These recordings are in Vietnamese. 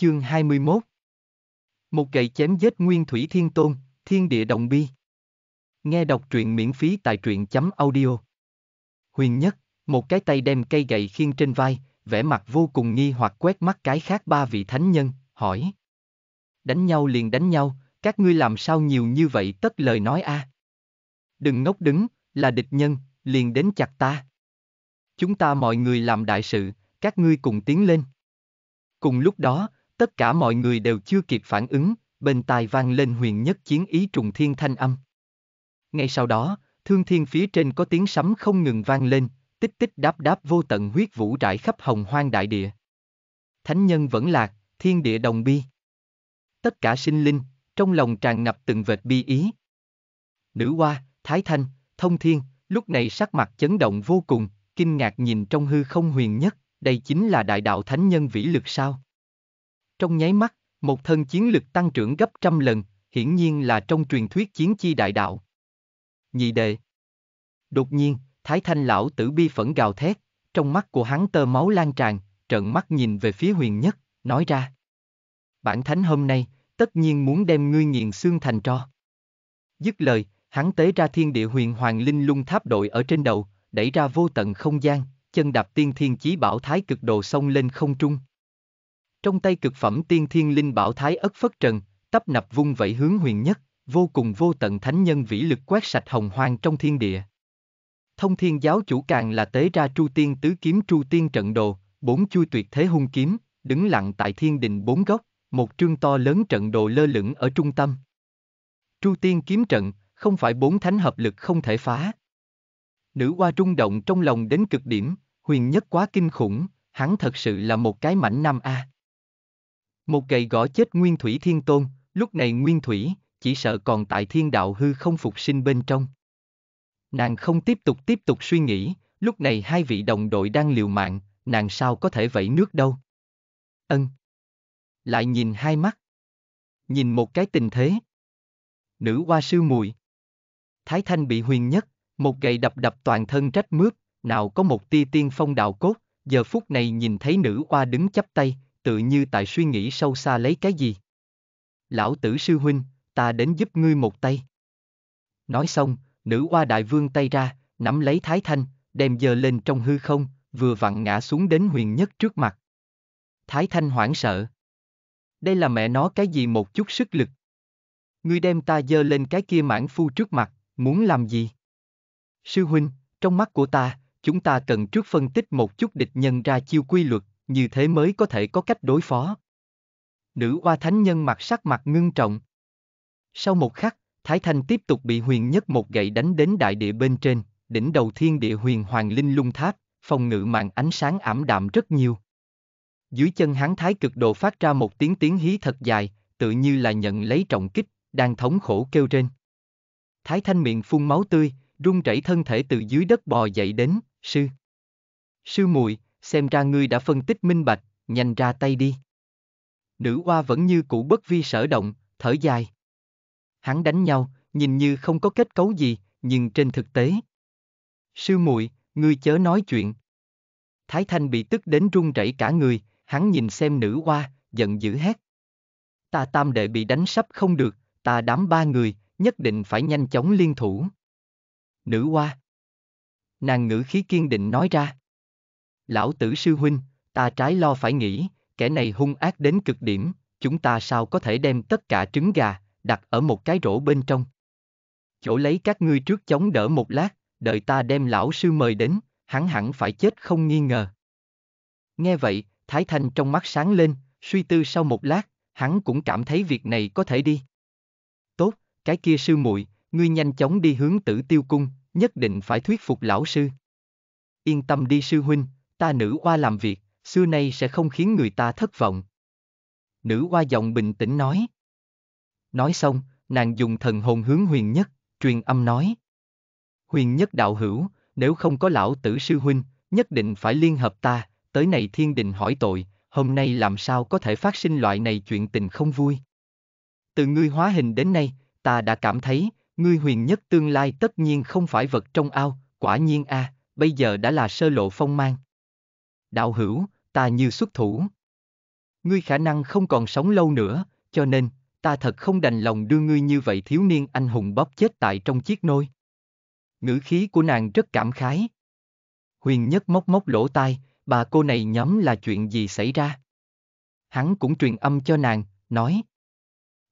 Chương 21 Một gậy chém giết Nguyên Thủy Thiên Tôn, Thiên Địa Động Bi. Nghe đọc truyện miễn phí tại truyện chấm audio. Huyền Nhất, một cái tay đem cây gậy khiêng trên vai, vẻ mặt vô cùng nghi hoặc quét mắt cái khác ba vị thánh nhân, hỏi. Đánh nhau liền đánh nhau, các ngươi làm sao nhiều như vậy tất lời nói a? Đừng ngốc đứng, là địch nhân, liền đến chặt ta. Chúng ta mọi người làm đại sự, các ngươi cùng tiến lên. Cùng lúc đó, tất cả mọi người đều chưa kịp phản ứng, bên tai vang lên huyền nhất chiến ý trùng thiên thanh âm. Ngay sau đó, thương thiên phía trên có tiếng sấm không ngừng vang lên, tích tích đáp đáp vô tận huyết vũ rải khắp hồng hoang đại địa. Thánh nhân vẫn lạc, thiên địa đồng bi. Tất cả sinh linh, trong lòng tràn ngập từng vệt bi ý. Nữ hoa, Thái Thanh, Thông Thiên, lúc này sắc mặt chấn động vô cùng, kinh ngạc nhìn trong hư không huyền nhất, đây chính là đại đạo thánh nhân vĩ lực sao. Trong nháy mắt, một thân chiến lực tăng trưởng gấp trăm lần, hiển nhiên là trong truyền thuyết chiến chi đại đạo. Nhị đệ. Đột nhiên, Thái Thanh lão tử bi phẫn gào thét, trong mắt của hắn tơ máu lan tràn, trợn mắt nhìn về phía huyền nhất, nói ra. Bản thánh hôm nay, tất nhiên muốn đem ngươi nghiền xương thành tro. Dứt lời, hắn tế ra thiên địa huyền hoàng linh lung tháp đội ở trên đầu, đẩy ra vô tận không gian, chân đạp tiên thiên chí bảo thái cực đồ sông lên không trung. Trong tay cực phẩm tiên thiên linh bảo thái ất phất trần, tấp nập vung vẩy hướng huyền nhất, vô cùng vô tận thánh nhân vĩ lực quét sạch hồng hoang trong thiên địa. Thông thiên giáo chủ càng là tế ra tru tiên tứ kiếm tru tiên trận đồ, bốn chui tuyệt thế hung kiếm, đứng lặng tại thiên đình bốn góc, một trương to lớn trận đồ lơ lửng ở trung tâm. Tru tiên kiếm trận, không phải bốn thánh hợp lực không thể phá. Nữ hoa trung động trong lòng đến cực điểm, huyền nhất quá kinh khủng, hắn thật sự là một cái mảnh nam A. Một gậy gõ chết Nguyên Thủy Thiên Tôn, lúc này Nguyên Thủy, chỉ sợ còn tại thiên đạo hư không phục sinh bên trong. Nàng không tiếp tục tiếp tục suy nghĩ, lúc này hai vị đồng đội đang liều mạng, nàng sao có thể vẫy nước đâu. Ân. Lại nhìn hai mắt. Nhìn một cái tình thế. Nữ hoa sư mùi. Thái Thanh bị huyền nhất, một gậy đập đập toàn thân trách mướp, nào có một tia tiên phong đạo cốt, giờ phút này nhìn thấy nữ hoa đứng chắp tay, tự như tại suy nghĩ sâu xa lấy cái gì. Lão tử sư huynh, ta đến giúp ngươi một tay. Nói xong, nữ hoa đại vương tay ra, nắm lấy thái thanh, đem giờ lên trong hư không, vừa vặn ngã xuống đến huyền nhất trước mặt. Thái thanh hoảng sợ. Đây là mẹ nó cái gì một chút sức lực. Ngươi đem ta dơ lên cái kia mãn phu trước mặt, muốn làm gì? Sư huynh, trong mắt của ta, chúng ta cần trước phân tích một chút địch nhân ra chiêu quy luật, như thế mới có thể có cách đối phó. Nữ oa thánh nhân mặt sắc mặt ngưng trọng. Sau một khắc, Thái Thanh tiếp tục bị huyền nhất một gậy đánh đến đại địa bên trên, đỉnh đầu thiên địa huyền hoàng linh lung tháp, phòng ngự mạng ánh sáng ảm đạm rất nhiều. Dưới chân hắn thái cực độ phát ra một tiếng tiếng hí thật dài, tự như là nhận lấy trọng kích, đang thống khổ kêu trên. Thái Thanh miệng phun máu tươi, run rẩy thân thể từ dưới đất bò dậy đến, sư. Sư muội, xem ra ngươi đã phân tích minh bạch, nhanh ra tay đi. Nữ hoa vẫn như cũ bất vi sở động, thở dài. Hắn đánh nhau, nhìn như không có kết cấu gì, nhưng trên thực tế. Sư muội, ngươi chớ nói chuyện. Thái Thanh bị tức đến run rẩy cả người, hắn nhìn xem nữ hoa, giận dữ hét. Ta tam đệ bị đánh sắp không được, ta đám ba người, nhất định phải nhanh chóng liên thủ. Nữ hoa. Nàng ngữ khí kiên định nói ra. Lão tử sư huynh, ta trái lo phải nghĩ, kẻ này hung ác đến cực điểm, chúng ta sao có thể đem tất cả trứng gà, đặt ở một cái rổ bên trong. Chỗ lấy các ngươi trước chống đỡ một lát, đợi ta đem lão sư mời đến, hắn hẳn phải chết không nghi ngờ. Nghe vậy, Thái Thanh trong mắt sáng lên, suy tư sau một lát, hắn cũng cảm thấy việc này có thể đi. Tốt, cái kia sư muội, ngươi nhanh chóng đi hướng tử tiêu cung, nhất định phải thuyết phục lão sư. Yên tâm đi sư huynh, ta nữ oa làm việc, xưa nay sẽ không khiến người ta thất vọng. Nữ oa giọng bình tĩnh nói. Nói xong, nàng dùng thần hồn hướng huyền nhất, truyền âm nói. Huyền nhất đạo hữu, nếu không có lão tử sư huynh, nhất định phải liên hợp ta, tới này thiên đình hỏi tội, hôm nay làm sao có thể phát sinh loại này chuyện tình không vui. Từ ngươi hóa hình đến nay, ta đã cảm thấy, ngươi huyền nhất tương lai tất nhiên không phải vật trong ao, quả nhiên a, bây giờ đã là sơ lộ phong mang. Đạo hữu, ta như xuất thủ. Ngươi khả năng không còn sống lâu nữa, cho nên, ta thật không đành lòng đưa ngươi như vậy thiếu niên anh hùng bóp chết tại trong chiếc nôi. Ngữ khí của nàng rất cảm khái. Huyền nhất móc móc lỗ tai, bà cô này nhóm là chuyện gì xảy ra? Hắn cũng truyền âm cho nàng, nói.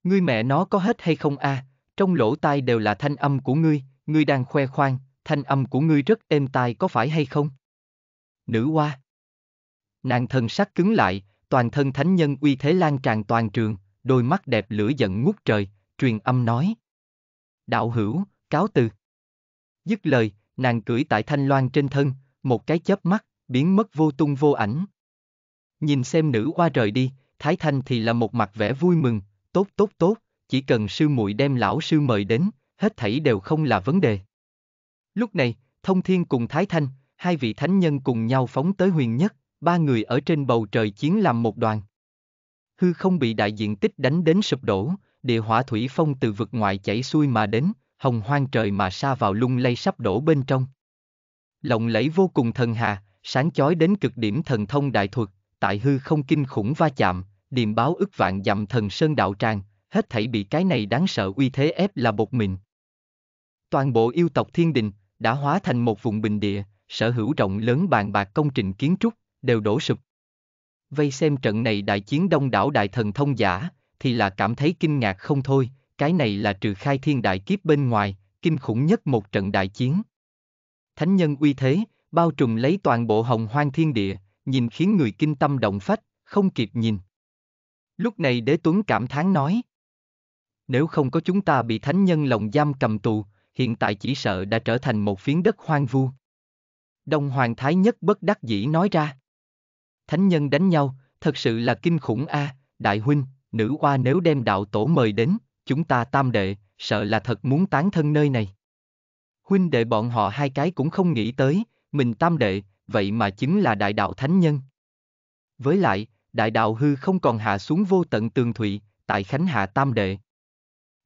Ngươi mẹ nó có hết hay không a? trong lỗ tai đều là thanh âm của ngươi, ngươi đang khoe khoang, thanh âm của ngươi rất êm tai có phải hay không? Nữ hoa. Nàng thân sắc cứng lại, toàn thân thánh nhân uy thế lan tràn toàn trường, đôi mắt đẹp lửa giận ngút trời, truyền âm nói. Đạo hữu, cáo từ. Dứt lời, nàng cưỡi tại thanh loan trên thân, một cái chớp mắt, biến mất vô tung vô ảnh. Nhìn xem nữ hoa rời đi, Thái Thanh thì là một mặt vẻ vui mừng, tốt tốt tốt, chỉ cần sư muội đem lão sư mời đến, hết thảy đều không là vấn đề. Lúc này, Thông Thiên cùng Thái Thanh, hai vị thánh nhân cùng nhau phóng tới huyền nhất, ba người ở trên bầu trời chiến làm một đoàn. Hư không bị đại diện tích đánh đến sụp đổ, địa hỏa thủy phong từ vực ngoại chảy xuôi mà đến, hồng hoang trời mà sa vào lung lay sắp đổ bên trong. Lộng lẫy vô cùng thần hà, sáng chói đến cực điểm thần thông đại thuật, tại hư không kinh khủng va chạm, điềm báo ức vạn dặm thần sơn đạo tràng, hết thảy bị cái này đáng sợ uy thế ép là bột mịn. Toàn bộ yêu tộc thiên đình, đã hóa thành một vùng bình địa, sở hữu rộng lớn bàn bạc công trình kiến trúc, đều đổ sụp. Vây xem trận này đại chiến đông đảo đại thần thông giả, thì là cảm thấy kinh ngạc không thôi, cái này là trừ khai thiên đại kiếp bên ngoài, kinh khủng nhất một trận đại chiến. Thánh nhân uy thế, bao trùm lấy toàn bộ hồng hoang thiên địa, nhìn khiến người kinh tâm động phách, không kịp nhìn. Lúc này đế tuấn cảm thán nói. Nếu không có chúng ta bị thánh nhân lồng giam cầm tù, hiện tại chỉ sợ đã trở thành một phiến đất hoang vu. Đông Hoàng Thái Nhất bất đắc dĩ nói ra. Thánh nhân đánh nhau, thật sự là kinh khủng a, đại huynh, nữ oa nếu đem đạo tổ mời đến, chúng ta tam đệ, sợ là thật muốn tán thân nơi này. Huynh đệ bọn họ hai cái cũng không nghĩ tới, mình tam đệ, vậy mà chính là đại đạo thánh nhân. Với lại, đại đạo hư không còn hạ xuống vô tận tường thụy, tại khánh hạ tam đệ.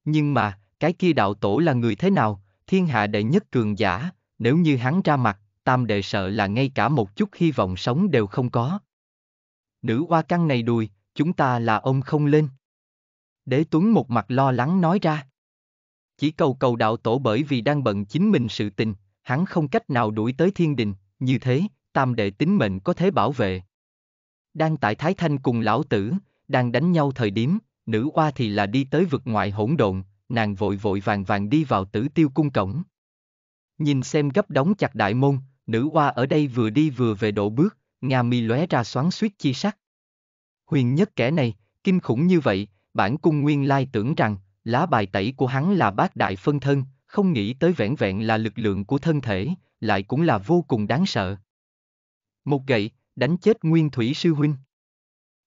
Nhưng mà, cái kia đạo tổ là người thế nào, thiên hạ đệ nhất cường giả, nếu như hắn ra mặt, tam đệ sợ là ngay cả một chút hy vọng sống đều không có. Nữ hoa căn này đùi, chúng ta là ông không lên. Đế Tuấn một mặt lo lắng nói ra. Chỉ cầu cầu đạo tổ bởi vì đang bận chính mình sự tình, hắn không cách nào đuổi tới thiên đình, như thế, tam đệ tính mệnh có thể bảo vệ. Đang tại Thái Thanh cùng lão tử, đang đánh nhau thời điểm, nữ oa thì là đi tới vực ngoại hỗn độn, nàng vội vội vàng vàng đi vào tử tiêu cung cổng. Nhìn xem gấp đóng chặt đại môn, nữ oa ở đây vừa đi vừa về độ bước, ngà mi lóe ra xoắn suýt chi sắc. Huyền nhất kẻ này, kinh khủng như vậy, bản cung nguyên lai tưởng rằng, lá bài tẩy của hắn là bát đại phân thân, không nghĩ tới vẹn vẹn là lực lượng của thân thể, lại cũng là vô cùng đáng sợ. Một gậy, đánh chết nguyên thủy sư huynh.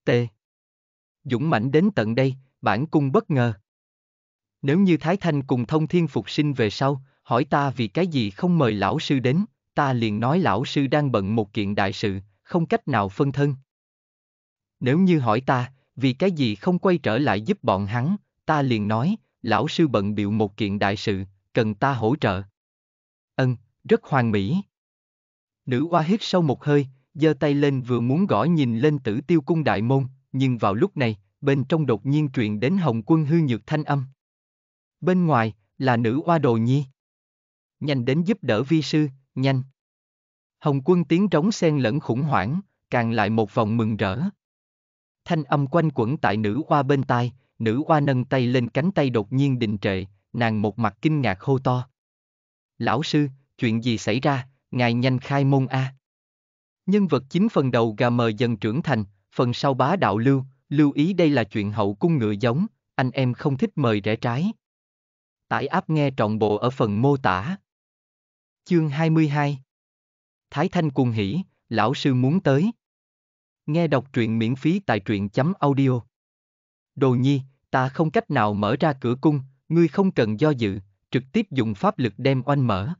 T. Dũng mãnh đến tận đây, bản cung bất ngờ. Nếu như Thái Thanh cùng thông thiên phục sinh về sau, hỏi ta vì cái gì không mời lão sư đến, ta liền nói lão sư đang bận một kiện đại sự, không cách nào phân thân. Nếu như hỏi ta, vì cái gì không quay trở lại giúp bọn hắn, ta liền nói, lão sư bận biệu một kiện đại sự, cần ta hỗ trợ. Ân, rất hoàn mỹ. Nữ oa hít sâu một hơi, giơ tay lên vừa muốn gõ nhìn lên tử tiêu cung đại môn, nhưng vào lúc này, bên trong đột nhiên truyền đến hồng quân hư nhược thanh âm. Bên ngoài, là nữ oa đồ nhi. Nhanh đến giúp đỡ vi sư, nhanh. Hồng quân tiếng trống xen lẫn khủng hoảng, càng lại một vòng mừng rỡ. Thanh âm quanh quẩn tại nữ hoa bên tai, nữ hoa nâng tay lên cánh tay đột nhiên đình trệ, nàng một mặt kinh ngạc hô to. Lão sư, chuyện gì xảy ra, ngài nhanh khai môn A. Nhân vật chính phần đầu gà mờ dần trưởng thành, phần sau bá đạo lưu, lưu ý đây là chuyện hậu cung ngựa giống, anh em không thích mời rẽ trái. Tải áp nghe trọn bộ ở phần mô tả. Chương 22 Thái Thanh cuồng hỉ, lão sư muốn tới. Nghe đọc truyện miễn phí tại truyện chấm audio. Đồ nhi, ta không cách nào mở ra cửa cung, ngươi không cần do dự, trực tiếp dùng pháp lực đem oanh mở.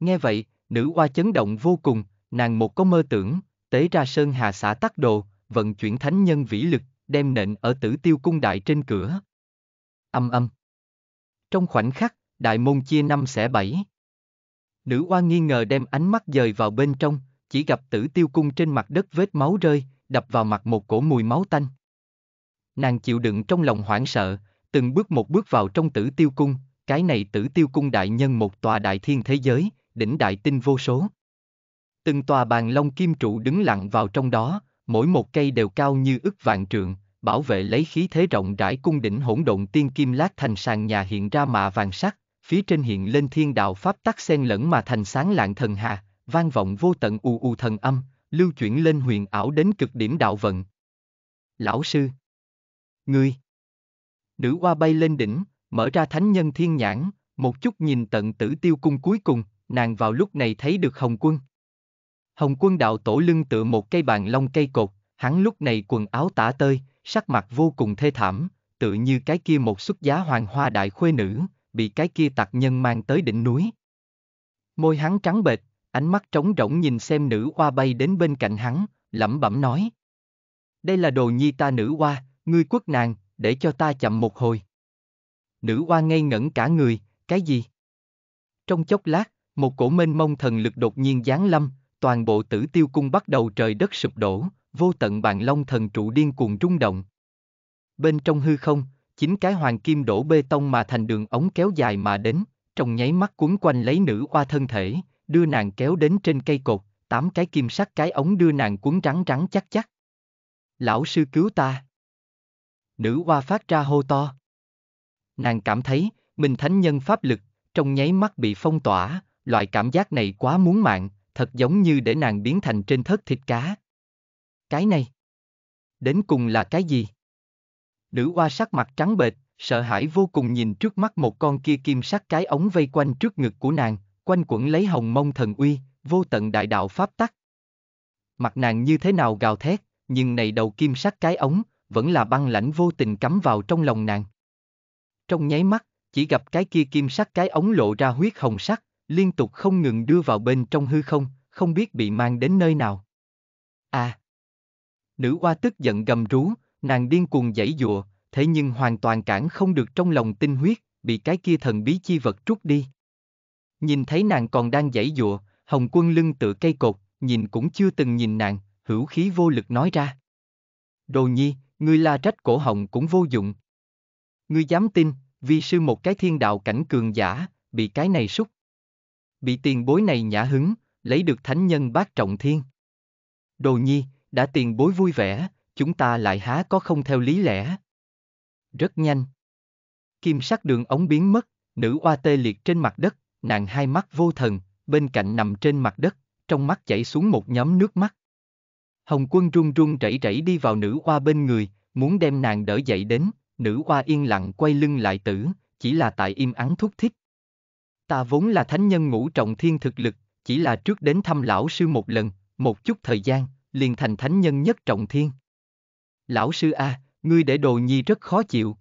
Nghe vậy, nữ oa chấn động vô cùng, nàng một có mơ tưởng, tế ra sơn hà xã tắc đồ, vận chuyển thánh nhân vĩ lực, đem nện ở tử tiêu cung đại trên cửa. Âm âm. Trong khoảnh khắc, đại môn chia năm xẻ bảy. Nữ oa nghi ngờ đem ánh mắt dời vào bên trong, chỉ gặp tử tiêu cung trên mặt đất vết máu rơi, đập vào mặt một cổ mùi máu tanh. Nàng chịu đựng trong lòng hoảng sợ, từng bước một bước vào trong tử tiêu cung, cái này tử tiêu cung đại nhân một tòa đại thiên thế giới, đỉnh đại tinh vô số. Từng tòa bàn long kim trụ đứng lặng vào trong đó, mỗi một cây đều cao như ức vạn trượng, bảo vệ lấy khí thế rộng rãi cung đỉnh hỗn độn tiên kim lát thành sàn nhà hiện ra mạ vàng sắc, phía trên hiện lên thiên đạo pháp tắc xen lẫn mà thành sáng lạng thần hà, vang vọng vô tận u u thần âm, lưu chuyển lên huyền ảo đến cực điểm đạo vận. Lão sư Ngươi Nữ hoa bay lên đỉnh, mở ra thánh nhân thiên nhãn, một chút nhìn tận tử tiêu cung cuối cùng, nàng vào lúc này thấy được Hồng Quân. Hồng Quân đạo tổ lưng tựa một cây bàn long cây cột, hắn lúc này quần áo tả tơi, sắc mặt vô cùng thê thảm, tự như cái kia một xuất giá hoàng hoa đại khuê nữ, bị cái kia tặc nhân mang tới đỉnh núi. Môi hắn trắng bệch, ánh mắt trống rỗng nhìn xem nữ hoa bay đến bên cạnh hắn, lẩm bẩm nói. Đây là đồ nhi ta nữ hoa, ngươi quất nàng, để cho ta chậm một hồi. Nữ hoa ngây ngẩn cả người, cái gì? Trong chốc lát, một cổ mênh mông thần lực đột nhiên giáng lâm, toàn bộ tử tiêu cung bắt đầu trời đất sụp đổ, vô tận bàn long thần trụ điên cuồng rung động. Bên trong hư không, chính cái hoàng kim đổ bê tông mà thành đường ống kéo dài mà đến, trong nháy mắt cuốn quanh lấy nữ oa thân thể, đưa nàng kéo đến trên cây cột, tám cái kim sắt cái ống đưa nàng cuốn rắn rắn chắc chắc. Lão sư cứu ta. Nữ oa phát ra hô to. Nàng cảm thấy, mình thánh nhân pháp lực, trong nháy mắt bị phong tỏa, loại cảm giác này quá muốn mạng, thật giống như để nàng biến thành trên thớt thịt cá. Cái này, đến cùng là cái gì? Nữ hoa sắc mặt trắng bệch, sợ hãi vô cùng nhìn trước mắt một con kia kim sắc cái ống vây quanh trước ngực của nàng, quanh quẩn lấy hồng mông thần uy, vô tận đại đạo pháp tắc. Mặt nàng như thế nào gào thét, nhưng này đầu kim sắc cái ống, vẫn là băng lãnh vô tình cắm vào trong lòng nàng. Trong nháy mắt, chỉ gặp cái kia kim sắc cái ống lộ ra huyết hồng sắc, liên tục không ngừng đưa vào bên trong hư không, không biết bị mang đến nơi nào. À! Nữ hoa tức giận gầm rú, nàng điên cuồng giãy dụa, thế nhưng hoàn toàn cản không được trong lòng tinh huyết, bị cái kia thần bí chi vật trút đi. Nhìn thấy nàng còn đang giãy dụa, hồng quân lưng tựa cây cột, nhìn cũng chưa từng nhìn nàng, hữu khí vô lực nói ra. Đồ nhi, ngươi la trách cổ hồng cũng vô dụng. Ngươi dám tin, vi sư một cái thiên đạo cảnh cường giả, bị cái này xúc. Bị tiền bối này nhã hứng, lấy được thánh nhân bát trọng thiên. Đồ nhi, đã tiền bối vui vẻ, chúng ta lại há có không theo lý lẽ. Rất nhanh. Kim sắc đường ống biến mất, nữ oa tê liệt trên mặt đất, nàng hai mắt vô thần, bên cạnh nằm trên mặt đất, trong mắt chảy xuống một nhóm nước mắt. Hồng quân run run rẩy rẩy đi vào nữ oa bên người, muốn đem nàng đỡ dậy đến, nữ oa yên lặng quay lưng lại tử, chỉ là tại im ắng thúc thích. Ta vốn là thánh nhân ngũ trọng thiên thực lực, chỉ là trước đến thăm lão sư một lần, một chút thời gian, liền thành thánh nhân nhất trọng thiên. Lão sư A, ngươi để đồ nhi rất khó chịu.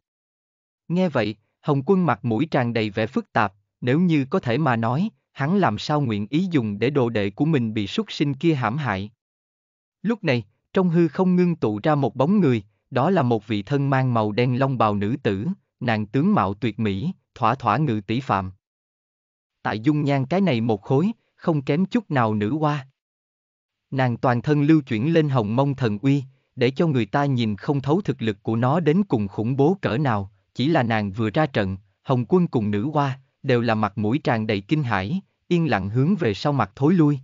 Nghe vậy, Hồng quân mặt mũi tràn đầy vẻ phức tạp, nếu như có thể mà nói, hắn làm sao nguyện ý dùng để đồ đệ của mình bị súc sinh kia hãm hại. Lúc này, trong hư không ngưng tụ ra một bóng người, đó là một vị thân mang màu đen long bào nữ tử, nàng tướng mạo tuyệt mỹ, thỏa thỏa ngự tỷ phạm. Tại dung nhan cái này một khối, không kém chút nào nữ hoa. Nàng toàn thân lưu chuyển lên hồng mông thần uy, để cho người ta nhìn không thấu thực lực của nó đến cùng khủng bố cỡ nào, chỉ là nàng vừa ra trận, hồng quân cùng nữ hoa, đều là mặt mũi tràn đầy kinh hãi, yên lặng hướng về sau mặt thối lui.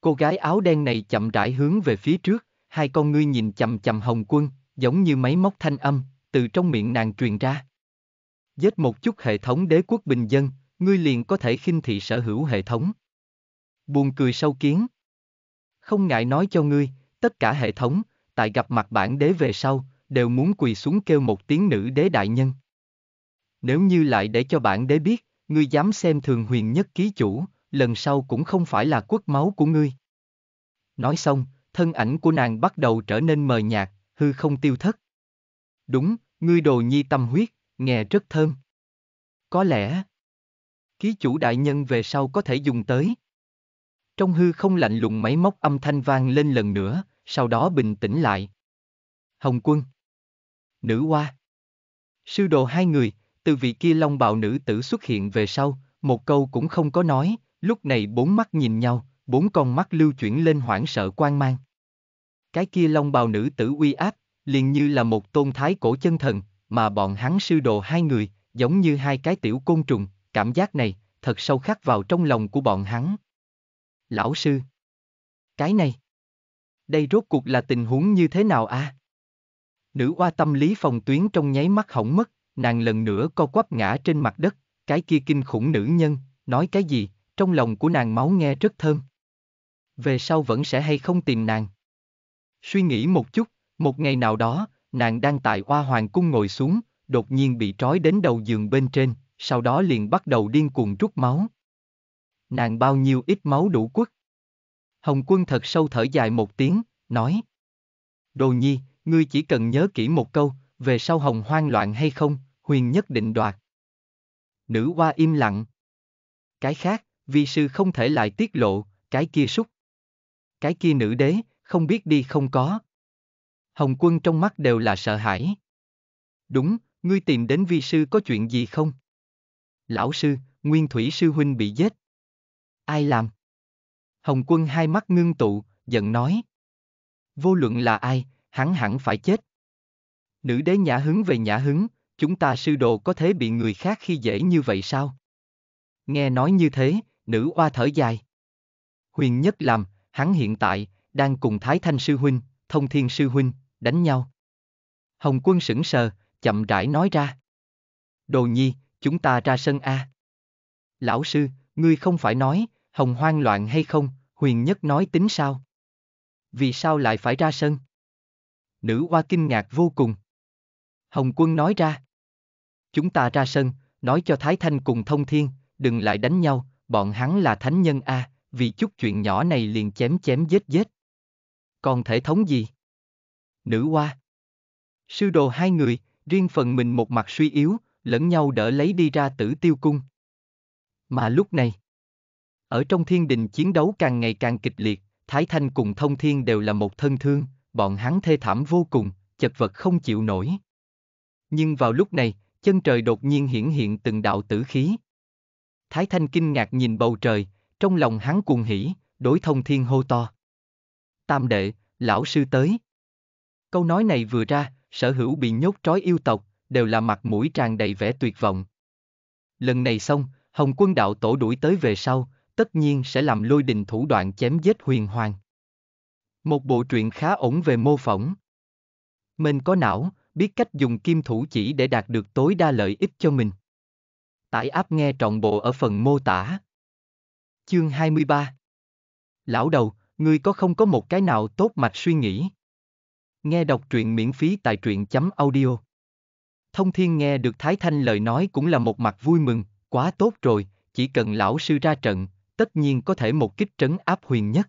Cô gái áo đen này chậm rãi hướng về phía trước, hai con ngươi nhìn chầm chầm hồng quân, giống như máy móc thanh âm, từ trong miệng nàng truyền ra. Giết một chút hệ thống đế quốc bình dân, ngươi liền có thể khinh thị sở hữu hệ thống. Buồn cười sâu kiến. Không ngại nói cho ngươi, tất cả hệ thống, tại gặp mặt bản đế về sau, đều muốn quỳ xuống kêu một tiếng nữ đế đại nhân. Nếu như lại để cho bản đế biết, ngươi dám xem thường huyền nhất ký chủ, lần sau cũng không phải là quất máu của ngươi. Nói xong, thân ảnh của nàng bắt đầu trở nên mờ nhạt, hư không tiêu thất. Đúng, ngươi đồ nhi tâm huyết, nghe rất thơm. Có lẽ, ký chủ đại nhân về sau có thể dùng tới. Trong hư không lạnh lùng máy móc âm thanh vang lên lần nữa, sau đó bình tĩnh lại. Hồng quân. Nữ hoa. Sư đồ hai người, từ vị kia long bào nữ tử xuất hiện về sau, một câu cũng không có nói, lúc này bốn mắt nhìn nhau, bốn con mắt lưu chuyển lên hoảng sợ quan mang. Cái kia long bào nữ tử uy áp, liền như là một tôn thái cổ chân thần, mà bọn hắn sư đồ hai người, giống như hai cái tiểu côn trùng, cảm giác này, thật sâu khắc vào trong lòng của bọn hắn. Lão sư. Cái này. Đây rốt cuộc là tình huống như thế nào a? Nữ oa tâm lý phòng tuyến trong nháy mắt hỏng mất, nàng lần nữa co quắp ngã trên mặt đất, cái kia kinh khủng nữ nhân, nói cái gì, trong lòng của nàng máu nghe rất thơm. Về sau vẫn sẽ hay không tìm nàng. Suy nghĩ một chút, một ngày nào đó, nàng đang tại oa hoàng cung ngồi xuống, đột nhiên bị trói đến đầu giường bên trên, sau đó liền bắt đầu điên cuồng rút máu. Nàng bao nhiêu ít máu đủ quất. Hồng quân thật sâu thở dài một tiếng, nói. Đồ nhi, ngươi chỉ cần nhớ kỹ một câu, về sau hồng hoang loạn hay không, huyền nhất định đoạt. Nữ hoa im lặng. Cái khác, vi sư không thể lại tiết lộ, cái kia súc. Cái kia nữ đế, không biết đi không có. Hồng quân trong mắt đều là sợ hãi. Đúng, ngươi tìm đến vi sư có chuyện gì không? Lão sư, nguyên thủy sư huynh bị giết. Ai làm? Hồng quân hai mắt ngưng tụ, giận nói. Vô luận là ai, hắn hẳn phải chết. Nữ đế nhã hứng về nhã hứng, chúng ta sư đồ có thể bị người khác khi dễ như vậy sao? Nghe nói như thế, nữ oa thở dài. Huyền nhất làm, hắn hiện tại, đang cùng Thái Thanh sư huynh, Thông Thiên sư huynh, đánh nhau. Hồng quân sững sờ, chậm rãi nói ra. Đồ nhi, chúng ta ra sân A. Lão sư, ngươi không phải nói, hồng hoang loạn hay không, huyền nhất nói tính sao? Vì sao lại phải ra sân? Nữ hoa kinh ngạc vô cùng. Hồng quân nói ra. Chúng ta ra sân, nói cho Thái Thanh cùng thông thiên, đừng lại đánh nhau, bọn hắn là thánh nhân A, vì chút chuyện nhỏ này liền chém chém giết giết. Còn thể thống gì? Nữ hoa. Sư đồ hai người, riêng phần mình một mặt suy yếu, lẫn nhau đỡ lấy đi ra tử tiêu cung. Mà lúc này, ở trong thiên đình chiến đấu càng ngày càng kịch liệt, Thái Thanh cùng Thông Thiên đều là một thân thương, bọn hắn thê thảm vô cùng, chật vật không chịu nổi. Nhưng vào lúc này, chân trời đột nhiên hiển hiện từng đạo tử khí. Thái Thanh kinh ngạc nhìn bầu trời, trong lòng hắn cuồng hỉ, đối Thông Thiên hô to. Tam đệ, lão sư tới. Câu nói này vừa ra, sở hữu bị nhốt trói yêu tộc, đều là mặt mũi tràn đầy vẻ tuyệt vọng. Lần này xong, Hồng quân đạo tổ đuổi tới về sau, tất nhiên sẽ làm lôi đình thủ đoạn chém giết huyền hoàng. Một bộ truyện khá ổn về mô phỏng. Mình có não, biết cách dùng kim thủ chỉ để đạt được tối đa lợi ích cho mình. Tải áp nghe trọn bộ ở phần mô tả. Chương 23 Lão đầu, ngươi có không có một cái nào tốt mạch suy nghĩ? Nghe đọc truyện miễn phí tại truyện chấm audio. Thông thiên nghe được Thái Thanh lời nói cũng là một mặt vui mừng, quá tốt rồi, chỉ cần lão sư ra trận, tất nhiên có thể một kích trấn áp huyền nhất.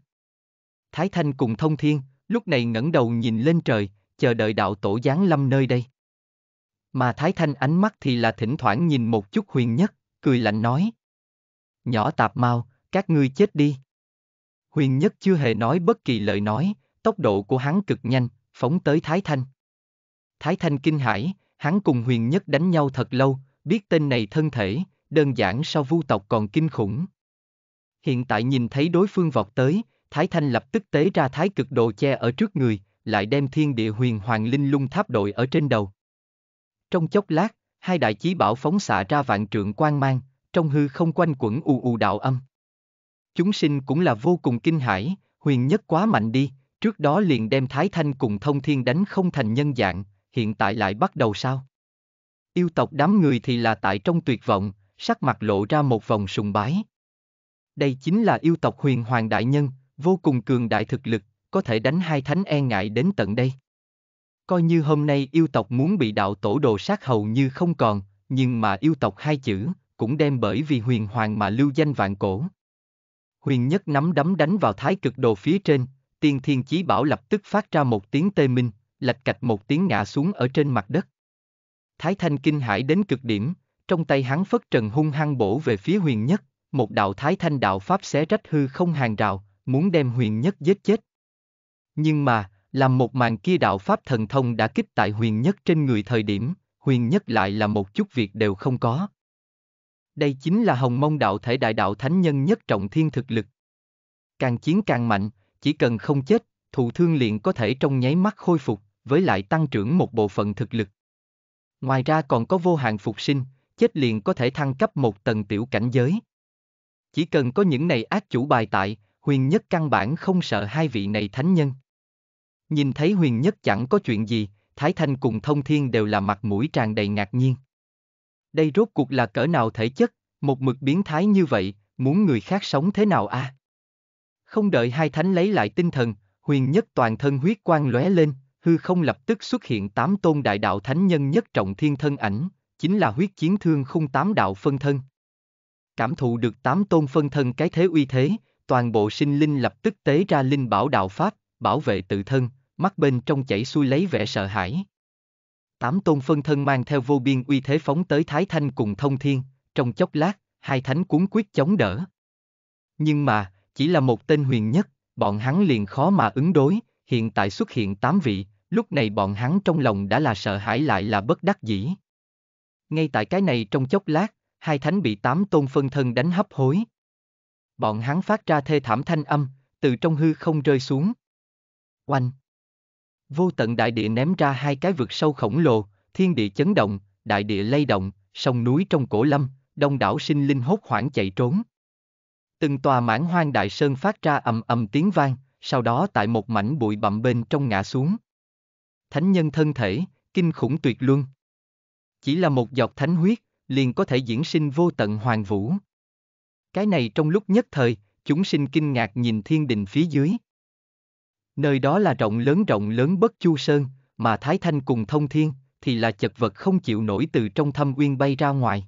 Thái Thanh cùng thông thiên, lúc này ngẩng đầu nhìn lên trời, chờ đợi đạo tổ giáng lâm nơi đây. Mà Thái Thanh ánh mắt thì là thỉnh thoảng nhìn một chút huyền nhất, cười lạnh nói. Nhỏ tạp mau, các ngươi chết đi. Huyền nhất chưa hề nói bất kỳ lời nói, tốc độ của hắn cực nhanh, phóng tới Thái Thanh. Thái Thanh kinh hãi, hắn cùng huyền nhất đánh nhau thật lâu, biết tên này thân thể, đơn giản so vu tộc còn kinh khủng. Hiện tại nhìn thấy đối phương vọt tới, Thái Thanh lập tức tế ra thái cực đồ che ở trước người, lại đem thiên địa huyền hoàng linh lung tháp đội ở trên đầu. Trong chốc lát, hai đại chí bảo phóng xạ ra vạn trượng quang mang, trong hư không quanh quẩn u u đạo âm. Chúng sinh cũng là vô cùng kinh hãi, huyền nhất quá mạnh đi, trước đó liền đem Thái Thanh cùng thông thiên đánh không thành nhân dạng, hiện tại lại bắt đầu sao? Yêu tộc đám người thì là tại trong tuyệt vọng, sắc mặt lộ ra một vòng sùng bái. Đây chính là yêu tộc huyền hoàng đại nhân, vô cùng cường đại thực lực, có thể đánh hai thánh e ngại đến tận đây. Coi như hôm nay yêu tộc muốn bị đạo tổ đồ sát hầu như không còn, nhưng mà yêu tộc hai chữ, cũng đem bởi vì huyền hoàng mà lưu danh vạn cổ. Huyền nhất nắm đấm đánh vào thái cực đồ phía trên, tiên thiên chí bảo lập tức phát ra một tiếng tê minh, lạch cạch một tiếng ngã xuống ở trên mặt đất. Thái thanh kinh hãi đến cực điểm, trong tay hắn phất trần hung hăng bổ về phía huyền nhất, một đạo thái thanh đạo pháp xé rách hư không hàng rào, muốn đem huyền nhất giết chết. Nhưng mà, làm một màn kia đạo pháp thần thông đã kích tại huyền nhất trên người thời điểm, huyền nhất lại là một chút việc đều không có. Đây chính là hồng mông đạo thể đại đạo thánh nhân nhất trọng thiên thực lực. Càng chiến càng mạnh, chỉ cần không chết, thụ thương liền có thể trong nháy mắt khôi phục, với lại tăng trưởng một bộ phận thực lực. Ngoài ra còn có vô hạn phục sinh, chết liền có thể thăng cấp một tầng tiểu cảnh giới. Chỉ cần có những này ác chủ bài tại, huyền nhất căn bản không sợ hai vị này thánh nhân. Nhìn thấy huyền nhất chẳng có chuyện gì, Thái Thanh cùng Thông Thiên đều là mặt mũi tràn đầy ngạc nhiên. Đây rốt cuộc là cỡ nào thể chất, một mực biến thái như vậy, muốn người khác sống thế nào a? Không đợi hai thánh lấy lại tinh thần, huyền nhất toàn thân huyết quang lóe lên, hư không lập tức xuất hiện tám tôn đại đạo thánh nhân nhất trọng thiên thân ảnh, chính là huyết chiến thương khung tám đạo phân thân. Cảm thụ được tám tôn phân thân cái thế uy thế, toàn bộ sinh linh lập tức tế ra linh bảo đạo pháp, bảo vệ tự thân, mắt bên trong chảy xuôi lấy vẻ sợ hãi. Tám tôn phân thân mang theo vô biên uy thế phóng tới Thái Thanh cùng thông thiên, trong chốc lát, hai thánh cuốn quyết chống đỡ. Nhưng mà, chỉ là một tên huyền nhất, bọn hắn liền khó mà ứng đối, hiện tại xuất hiện tám vị, lúc này bọn hắn trong lòng đã là sợ hãi lại là bất đắc dĩ. Ngay tại cái này trong chốc lát, hai thánh bị tám tôn phân thân đánh hấp hối. Bọn hắn phát ra thê thảm thanh âm, từ trong hư không rơi xuống. Oanh! Vô tận đại địa ném ra hai cái vực sâu khổng lồ, thiên địa chấn động, đại địa lay động, sông núi trong cổ lâm, đông đảo sinh linh hốt hoảng chạy trốn. Từng tòa mãn hoang đại sơn phát ra ầm ầm tiếng vang, sau đó tại một mảnh bụi bặm bên trong ngã xuống. Thánh nhân thân thể, kinh khủng tuyệt luân. Chỉ là một giọt thánh huyết, liền có thể diễn sinh vô tận hoàng vũ. Cái này trong lúc nhất thời, chúng sinh kinh ngạc nhìn thiên đình phía dưới. Nơi đó là rộng lớn rộng lớn bất chu sơn, mà Thái Thanh cùng thông thiên, thì là chật vật không chịu nổi từ trong thâm uyên bay ra ngoài.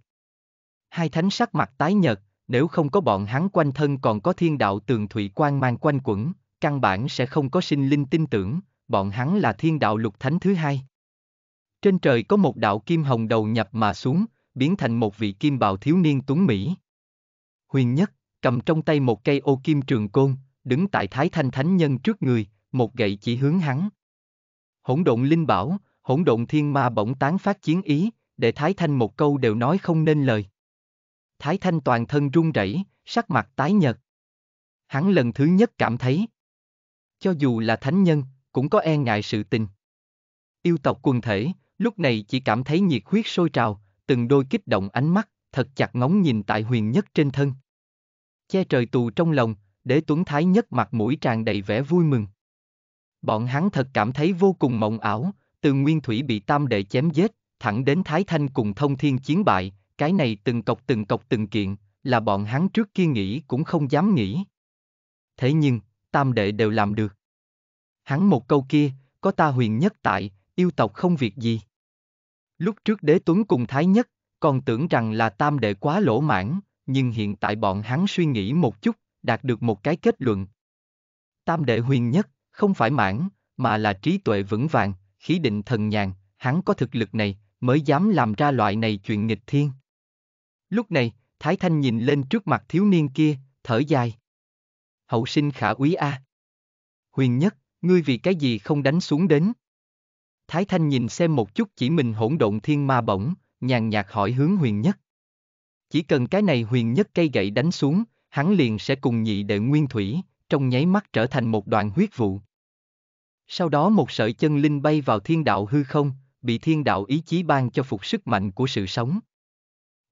Hai thánh sắc mặt tái nhợt, nếu không có bọn hắn quanh thân còn có thiên đạo tường thủy quan mang quanh quẩn, căn bản sẽ không có sinh linh tin tưởng, bọn hắn là thiên đạo lục thánh thứ hai. Trên trời có một đạo kim hồng đầu nhập mà xuống, biến thành một vị kim bào thiếu niên tuấn Mỹ. Huyền nhất, cầm trong tay một cây ô kim trường côn, đứng tại Thái Thanh Thánh Nhân trước người, một gậy chỉ hướng hắn. Hỗn độn linh bảo, hỗn độn thiên ma bỗng tán phát chiến ý, để Thái Thanh một câu đều nói không nên lời. Thái Thanh toàn thân run rẩy, sắc mặt tái nhợt. Hắn lần thứ nhất cảm thấy, cho dù là thánh nhân, cũng có e ngại sự tình. Yêu tộc quần thể, lúc này chỉ cảm thấy nhiệt huyết sôi trào, từng đôi kích động ánh mắt, thật chặt ngóng nhìn tại huyền nhất trên thân. Che trời tù trong lòng, để Tuấn Thái nhất mặt mũi tràn đầy vẻ vui mừng. Bọn hắn thật cảm thấy vô cùng mộng ảo, từ nguyên thủy bị tam đệ chém giết, thẳng đến Thái Thanh cùng thông thiên chiến bại, cái này từng cọc từng cọc từng kiện, là bọn hắn trước kia nghĩ cũng không dám nghĩ. Thế nhưng, tam đệ đều làm được. Hắn một câu kia, có ta huyền nhất tại, yêu tộc không việc gì. Lúc trước đế tuấn cùng thái nhất, còn tưởng rằng là tam đệ quá lỗ mãn, nhưng hiện tại bọn hắn suy nghĩ một chút, đạt được một cái kết luận. Tam đệ huyền nhất, không phải mãn, mà là trí tuệ vững vàng, khí định thần nhàn, hắn có thực lực này, mới dám làm ra loại này chuyện nghịch thiên. Lúc này, Thái Thanh nhìn lên trước mặt thiếu niên kia, thở dài. Hậu sinh khả úy a. Huyền nhất, ngươi vì cái gì không đánh xuống đến? Thái Thanh nhìn xem một chút chỉ mình hỗn độn thiên ma bổng, nhàn nhạt hỏi hướng huyền nhất. Chỉ cần cái này huyền nhất cây gậy đánh xuống, hắn liền sẽ cùng nhị đệ nguyên thủy, trong nháy mắt trở thành một đoạn huyết vụ. Sau đó một sợi chân linh bay vào thiên đạo hư không, bị thiên đạo ý chí ban cho phục sức mạnh của sự sống.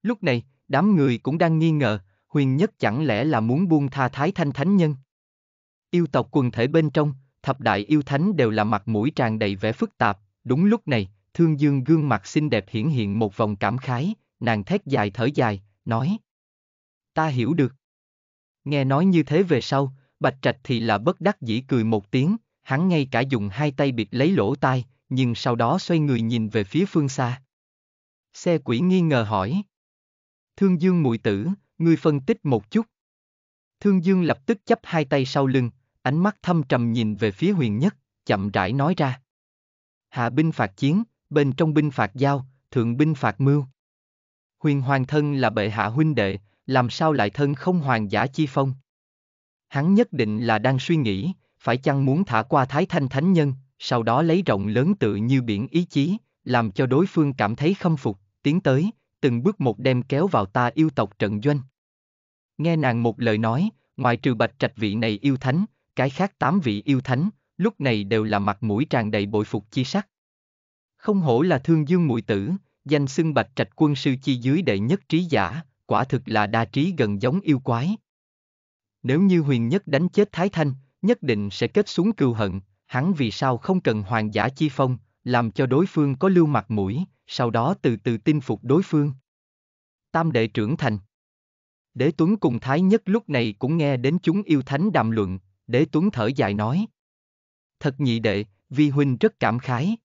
Lúc này, đám người cũng đang nghi ngờ, huyền nhất chẳng lẽ là muốn buông tha thái thanh thánh nhân. Yêu tộc quần thể bên trong, thập đại yêu thánh đều là mặt mũi tràn đầy vẻ phức tạp, đúng lúc này, thương dương gương mặt xinh đẹp hiển hiện một vòng cảm khái, nàng thét dài thở dài, nói. Ta hiểu được. Nghe nói như thế về sau, Bạch Trạch thì là bất đắc dĩ cười một tiếng, hắn ngay cả dùng hai tay bịt lấy lỗ tai, nhưng sau đó xoay người nhìn về phía phương xa. Xe quỷ nghi ngờ hỏi. Thương Dương mùi tử, ngươi phân tích một chút. Thương Dương lập tức chấp hai tay sau lưng, ánh mắt thâm trầm nhìn về phía huyền nhất, chậm rãi nói ra. Hạ binh phạt chiến, bên trong binh phạt giao, thượng binh phạt mưu. Huyền hoàng thân là bệ hạ huynh đệ, làm sao lại thân không hoàng giả chi phong? Hắn nhất định là đang suy nghĩ, phải chăng muốn thả qua thái thanh thánh nhân, sau đó lấy rộng lớn tự như biển ý chí, làm cho đối phương cảm thấy khâm phục, tiến tới, từng bước một đem kéo vào ta yêu tộc trận doanh. Nghe nàng một lời nói, ngoài trừ bạch trạch vị này yêu thánh, cái khác tám vị yêu thánh, lúc này đều là mặt mũi tràn đầy bội phục chi sắc. Không hổ là thương dương muội tử, danh xưng bạch trạch quân sư chi dưới đệ nhất trí giả, quả thực là đa trí gần giống yêu quái. Nếu như huyền nhất đánh chết Thái Thanh, nhất định sẽ kết xuống cừu hận, hắn vì sao không cần hoàng giả chi phong, làm cho đối phương có lưu mặt mũi, sau đó từ từ tin phục đối phương. Tam đệ trưởng thành Đế Tuấn cùng Thái Nhất lúc này cũng nghe đến chúng yêu thánh đàm luận, Đế Tuấn thở dài nói. Thật nhị đệ, vi huynh rất cảm khái.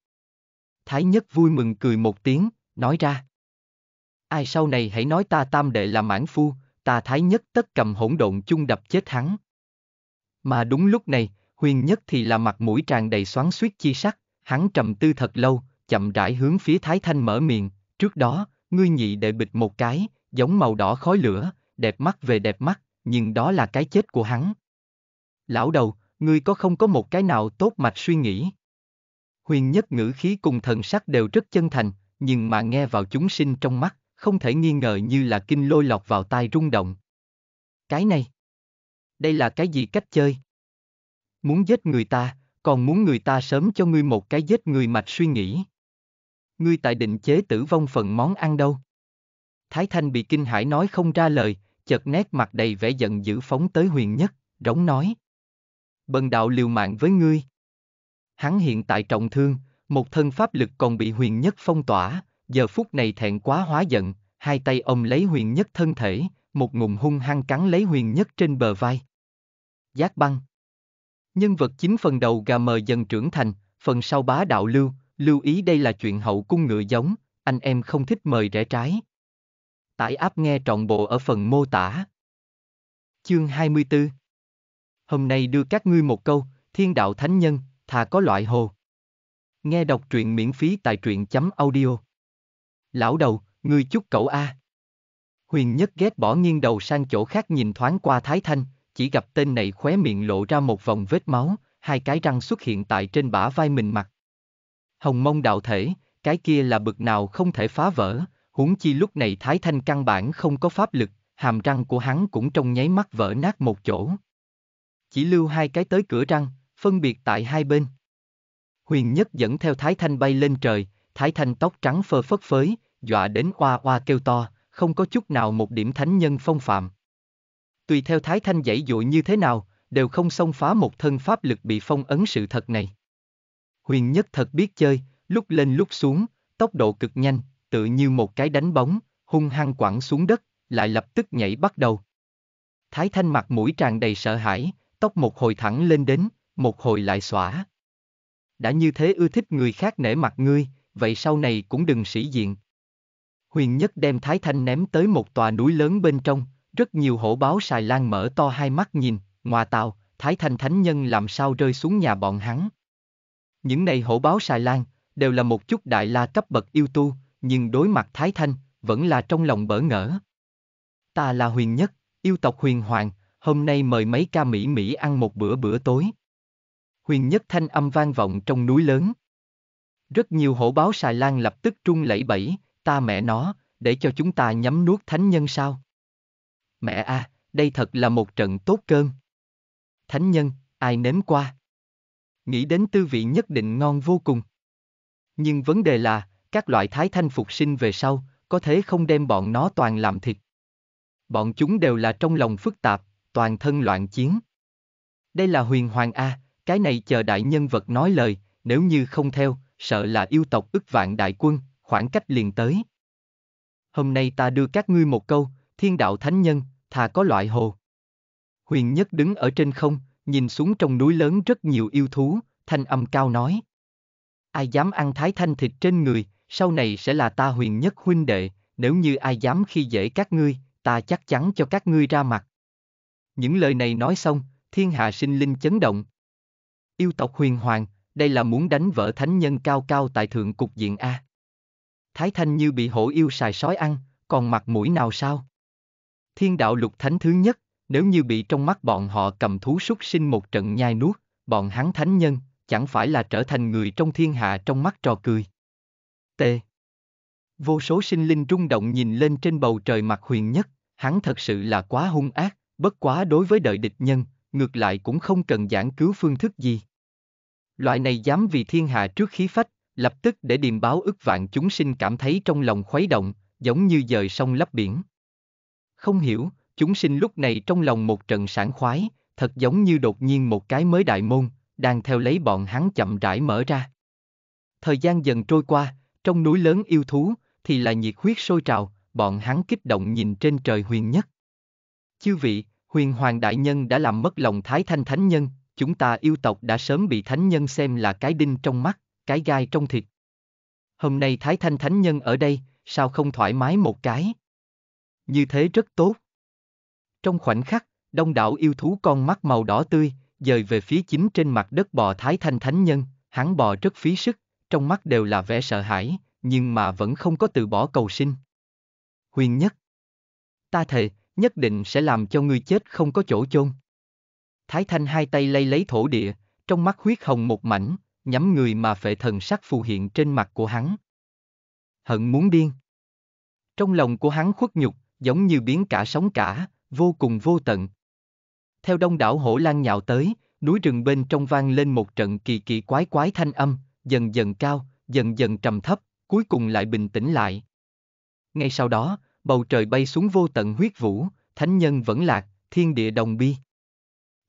Thái Nhất vui mừng cười một tiếng, nói ra. Ai sau này hãy nói ta tam đệ là mãn phu, ta Thái Nhất tất cầm hỗn độn chung đập chết hắn. Mà đúng lúc này, huyền nhất thì là mặt mũi tràn đầy xoắn suýt chi sắc, hắn trầm tư thật lâu, chậm rãi hướng phía Thái Thanh mở miệng, trước đó, ngươi nhị đệ bịch một cái, giống màu đỏ khói lửa, đẹp mắt về đẹp mắt, nhưng đó là cái chết của hắn. Lão đầu, ngươi có không có một cái nào tốt mạch suy nghĩ? Huyền nhất ngữ khí cùng thần sắc đều rất chân thành, nhưng mà nghe vào chúng sinh trong mắt, không thể nghi ngờ như là kinh lôi lọc vào tai rung động. Cái này, đây là cái gì cách chơi? Muốn giết người ta, còn muốn người ta sớm cho ngươi một cái giết người mạch suy nghĩ. Ngươi tại định chế tử vong phần món ăn đâu? Thái Thanh bị kinh hãi nói không ra lời, chợt nét mặt đầy vẻ giận dữ phóng tới huyền nhất, rống nói. Bần đạo liều mạng với ngươi. Hắn hiện tại trọng thương, một thân pháp lực còn bị huyền nhất phong tỏa, giờ phút này thẹn quá hóa giận, hai tay ông lấy huyền nhất thân thể, một ngụm hung hăng cắn lấy huyền nhất trên bờ vai. Giác băng Nhân vật chính phần đầu gà mờ dần trưởng thành, phần sau bá đạo lưu, lưu ý đây là chuyện hậu cung ngựa giống, anh em không thích mời rẽ trái. Tải áp nghe trọn bộ ở phần mô tả. Chương 24 Hôm nay đưa các ngươi một câu, thiên đạo thánh nhân, thà có loại hồ. Nghe đọc truyện miễn phí tại truyện chấm audio. Lão đầu, ngươi chút cậu A. Huyền nhất ghét bỏ nghiêng đầu sang chỗ khác nhìn thoáng qua Thái Thanh, chỉ gặp tên này khóe miệng lộ ra một vòng vết máu, hai cái răng xuất hiện tại trên bả vai mình mặt. Hồng mông đạo thể, cái kia là bực nào không thể phá vỡ, huống chi lúc này Thái Thanh căn bản không có pháp lực, hàm răng của hắn cũng trong nháy mắt vỡ nát một chỗ. Chỉ lưu hai cái tới cửa răng, phân biệt tại hai bên. Huyền Nhất dẫn theo Thái Thanh bay lên trời, Thái Thanh tóc trắng phơ phất phới, dọa đến oa oa kêu to, không có chút nào một điểm thánh nhân phong phạm. Tùy theo Thái Thanh dãy dụa như thế nào, đều không xông phá một thân pháp lực bị phong ấn sự thật này. Huyền Nhất thật biết chơi, lúc lên lúc xuống, tốc độ cực nhanh, tự như một cái đánh bóng, hung hăng quẳng xuống đất, lại lập tức nhảy bắt đầu. Thái Thanh mặt mũi tràn đầy sợ hãi, tóc một hồi thẳng lên đến, một hồi lại xõa. Đã như thế ưa thích người khác nể mặt ngươi, vậy sau này cũng đừng sĩ diện. Huyền Nhất đem Thái Thanh ném tới một tòa núi lớn bên trong, rất nhiều hổ báo xài lan mở to hai mắt nhìn, ngoà tàu, Thái Thanh Thánh Nhân làm sao rơi xuống nhà bọn hắn. Những này hổ báo xài lan, đều là một chút đại la cấp bậc yêu tu, nhưng đối mặt Thái Thanh, vẫn là trong lòng bỡ ngỡ. Ta là huyền nhất, yêu tộc huyền hoàng, hôm nay mời mấy ca mỹ mỹ ăn một bữa bữa tối. Huyền nhất thanh âm vang vọng trong núi lớn. Rất nhiều hổ báo xài lan lập tức trung lẫy bẫy, ta mẹ nó, để cho chúng ta nhắm nuốt thánh nhân sao? Mẹ a, đây thật là một trận tốt cơm. Thánh nhân, ai nếm qua? Nghĩ đến tư vị nhất định ngon vô cùng. Nhưng vấn đề là, các loại thái thanh phục sinh về sau, có thể không đem bọn nó toàn làm thịt. Bọn chúng đều là trong lòng phức tạp, toàn thân loạn chiến. Đây là huyền hoàng A, cái này chờ đại nhân vật nói lời, nếu như không theo, sợ là yêu tộc ức vạn đại quân, khoảng cách liền tới. Hôm nay ta đưa các ngươi một câu, thiên đạo thánh nhân, thà có loại hồ. Huyền Nhất đứng ở trên không, nhìn xuống trong núi lớn rất nhiều yêu thú, thanh âm cao nói. Ai dám ăn thái thanh thịt trên người, sau này sẽ là ta huyền nhất huynh đệ, nếu như ai dám khi dễ các ngươi, ta chắc chắn cho các ngươi ra mặt. Những lời này nói xong, thiên hạ sinh linh chấn động. Yêu tộc huyền hoàng, đây là muốn đánh vỡ thánh nhân cao cao tại thượng cục diện A. Thái thanh như bị hổ yêu xài sói ăn, còn mặt mũi nào sao? Thiên đạo lục thánh thứ nhất, nếu như bị trong mắt bọn họ cầm thú súc sinh một trận nhai nuốt, bọn hắn thánh nhân, chẳng phải là trở thành người trong thiên hạ trong mắt trò cười. T. Vô số sinh linh rung động nhìn lên trên bầu trời mặt huyền nhất, hắn thật sự là quá hung ác, bất quá đối với đợi địch nhân, ngược lại cũng không cần giảng cứu phương thức gì. Loại này dám vì thiên hạ trước khí phách, lập tức để điềm báo ức vạn chúng sinh cảm thấy trong lòng khuấy động, giống như dời sông lấp biển. Không hiểu, chúng sinh lúc này trong lòng một trận sảng khoái, thật giống như đột nhiên một cái mới đại môn, đang theo lấy bọn hắn chậm rãi mở ra. Thời gian dần trôi qua, trong núi lớn yêu thú, thì là nhiệt huyết sôi trào, bọn hắn kích động nhìn trên trời huyền nhất. Chư vị, huyền hoàng đại nhân đã làm mất lòng thái thanh thánh nhân, chúng ta yêu tộc đã sớm bị thánh nhân xem là cái đinh trong mắt, cái gai trong thịt. Hôm nay thái thanh thánh nhân ở đây, sao không thoải mái một cái? Như thế rất tốt. Trong khoảnh khắc, đông đảo yêu thú con mắt màu đỏ tươi, dời về phía chính trên mặt đất bò thái thanh thánh nhân, hắn bò rất phí sức, trong mắt đều là vẻ sợ hãi, nhưng mà vẫn không có từ bỏ cầu sinh. Huyền nhất. Ta thề, nhất định sẽ làm cho ngươi chết không có chỗ chôn. Thái Thanh hai tay lay lấy thổ địa, trong mắt huyết hồng một mảnh, nhắm người mà phệ thần sắc phù hiện trên mặt của hắn. Hận muốn điên. Trong lòng của hắn khuất nhục, giống như biến cả sóng cả, vô cùng vô tận. Theo đông đảo hổ lan nhạo tới, núi rừng bên trong vang lên một trận kỳ kỳ quái quái thanh âm, dần dần cao, dần dần trầm thấp, cuối cùng lại bình tĩnh lại. Ngay sau đó, bầu trời bay xuống vô tận huyết vũ, thánh nhân vẫn lạc, thiên địa đồng bi.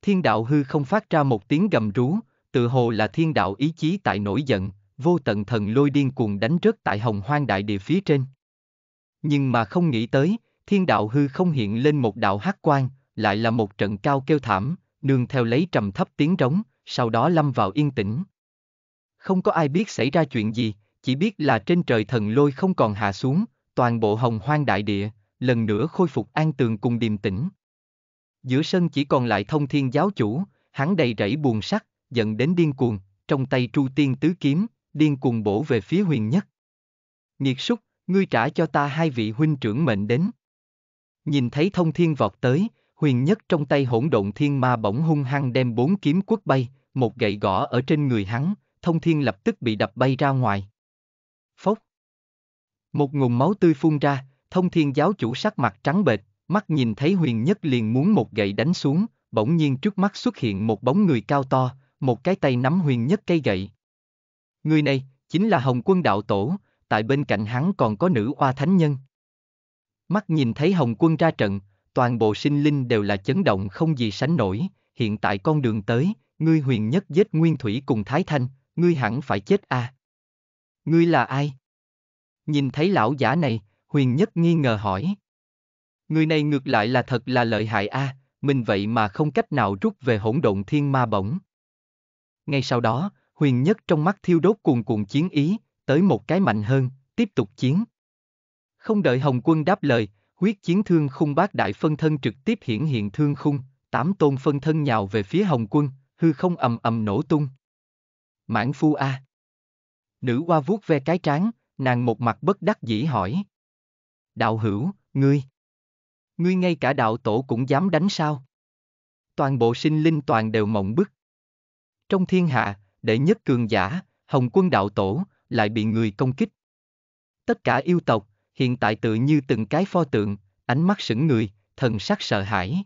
Thiên đạo hư không phát ra một tiếng gầm rú, tự hồ là thiên đạo ý chí tại nổi giận, vô tận thần lôi điên cuồng đánh rớt tại hồng hoang đại địa phía trên. Nhưng mà không nghĩ tới, thiên đạo hư không hiện lên một đạo hắc quang, lại là một trận cao kêu thảm, nương theo lấy trầm thấp tiếng rống, sau đó lâm vào yên tĩnh. Không có ai biết xảy ra chuyện gì, chỉ biết là trên trời thần lôi không còn hạ xuống, toàn bộ hồng hoang đại địa, lần nữa khôi phục an tường cùng điềm tĩnh. Giữa sân chỉ còn lại thông thiên giáo chủ, hắn đầy rẫy buồn sắc, giận đến điên cuồng, trong tay tru tiên tứ kiếm, điên cuồng bổ về phía huyền nhất. Nghiệt súc, ngươi trả cho ta hai vị huynh trưởng mệnh đến. Nhìn thấy thông thiên vọt tới, huyền nhất trong tay hỗn độn thiên ma bỗng hung hăng đem bốn kiếm quất bay, một gậy gõ ở trên người hắn, thông thiên lập tức bị đập bay ra ngoài. Phốc. Một nguồn máu tươi phun ra, thông thiên giáo chủ sắc mặt trắng bệch, mắt nhìn thấy huyền nhất liền muốn một gậy đánh xuống, bỗng nhiên trước mắt xuất hiện một bóng người cao to, một cái tay nắm huyền nhất cây gậy. Người này, chính là Hồng quân đạo tổ, tại bên cạnh hắn còn có nữ oa thánh nhân. Mắt nhìn thấy Hồng quân ra trận, toàn bộ sinh linh đều là chấn động không gì sánh nổi, hiện tại con đường tới, ngươi huyền nhất giết nguyên thủy cùng Thái Thanh, ngươi hẳn phải chết à. Ngươi là ai? Nhìn thấy lão giả này, huyền nhất nghi ngờ hỏi. Người này ngược lại là thật là lợi hại a, mình vậy mà không cách nào rút về hỗn độn thiên ma bổng. Ngay sau đó, huyền nhất trong mắt thiêu đốt cuồn cuộn chiến ý, tới một cái mạnh hơn, tiếp tục chiến. Không đợi Hồng quân đáp lời, huyết chiến thương khung bát đại phân thân trực tiếp hiển hiện thương khung, tám tôn phân thân nhào về phía Hồng quân, hư không ầm ầm nổ tung. Mãn phu a. Nữ hoa vuốt ve cái trán, nàng một mặt bất đắc dĩ hỏi. Đạo hữu, ngươi. Ngươi ngay cả đạo tổ cũng dám đánh sao? Toàn bộ sinh linh toàn đều mộng bức. Trong thiên hạ, đệ nhất cường giả, hồng quân đạo tổ, lại bị người công kích. Tất cả yêu tộc, hiện tại tự như từng cái pho tượng, ánh mắt sững người, thần sắc sợ hãi.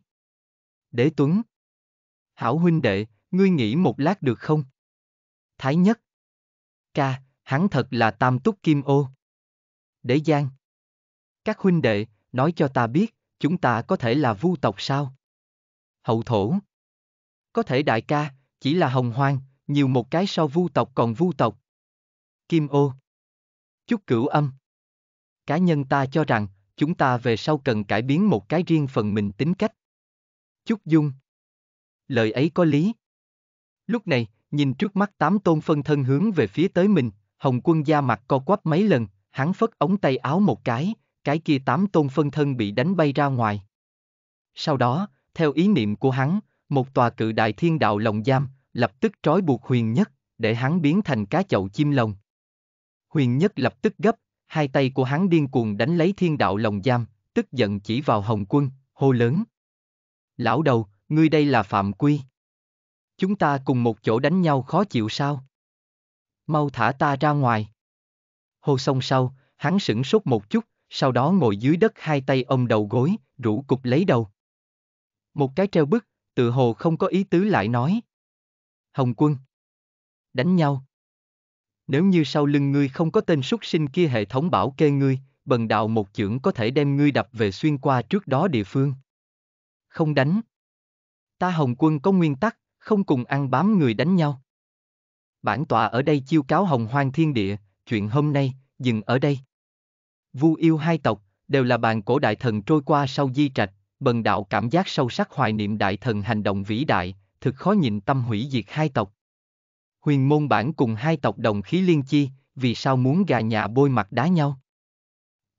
Đế Tuấn. Hảo huynh đệ, ngươi nghĩ một lát được không? Thái nhất. Ca, hắn thật là tam túc kim ô. Đế Giang. Các huynh đệ, nói cho ta biết, chúng ta có thể là vu tộc sao? Hậu thổ. Có thể đại ca, chỉ là hồng hoang, nhiều một cái so vu tộc còn vu tộc. Kim ô. Chúc cửu âm. Cá nhân ta cho rằng, chúng ta về sau cần cải biến một cái riêng phần mình tính cách. Chúc dung. Lời ấy có lý. Lúc này, nhìn trước mắt tám tôn phân thân hướng về phía tới mình, Hồng quân da mặt co quắp mấy lần, hắn phất ống tay áo một cái, cái kia tám tôn phân thân bị đánh bay ra ngoài. Sau đó, theo ý niệm của hắn, một tòa cự đại thiên đạo lồng giam, lập tức trói buộc huyền nhất, để hắn biến thành cá chậu chim lồng. Huyền nhất lập tức gấp, hai tay của hắn điên cuồng đánh lấy thiên đạo lồng giam, tức giận chỉ vào hồng quân, hô lớn. Lão đầu, ngươi đây là phạm quy. Chúng ta cùng một chỗ đánh nhau khó chịu sao? Mau thả ta ra ngoài. Hô xong sau, hắn sửng sốt một chút, sau đó ngồi dưới đất hai tay ôm đầu gối, rủ cục lấy đầu. Một cái treo bức, tự hồ không có ý tứ lại nói. Hồng quân. đánh nhau. Nếu như sau lưng ngươi không có tên súc sinh kia hệ thống bảo kê ngươi, bần đạo một chưởng có thể đem ngươi đập về xuyên qua trước đó địa phương. Không đánh. Ta Hồng quân có nguyên tắc, không cùng ăn bám người đánh nhau. Bản tọa ở đây chiêu cáo hồng hoang thiên địa, chuyện hôm nay, dừng ở đây. Vu yêu hai tộc, đều là bàn cổ đại thần trôi qua sau di trạch, bần đạo cảm giác sâu sắc hoài niệm đại thần hành động vĩ đại, thực khó nhịn tâm hủy diệt hai tộc. Huyền môn bản cùng hai tộc đồng khí liên chi, vì sao muốn gà nhà bôi mặt đá nhau?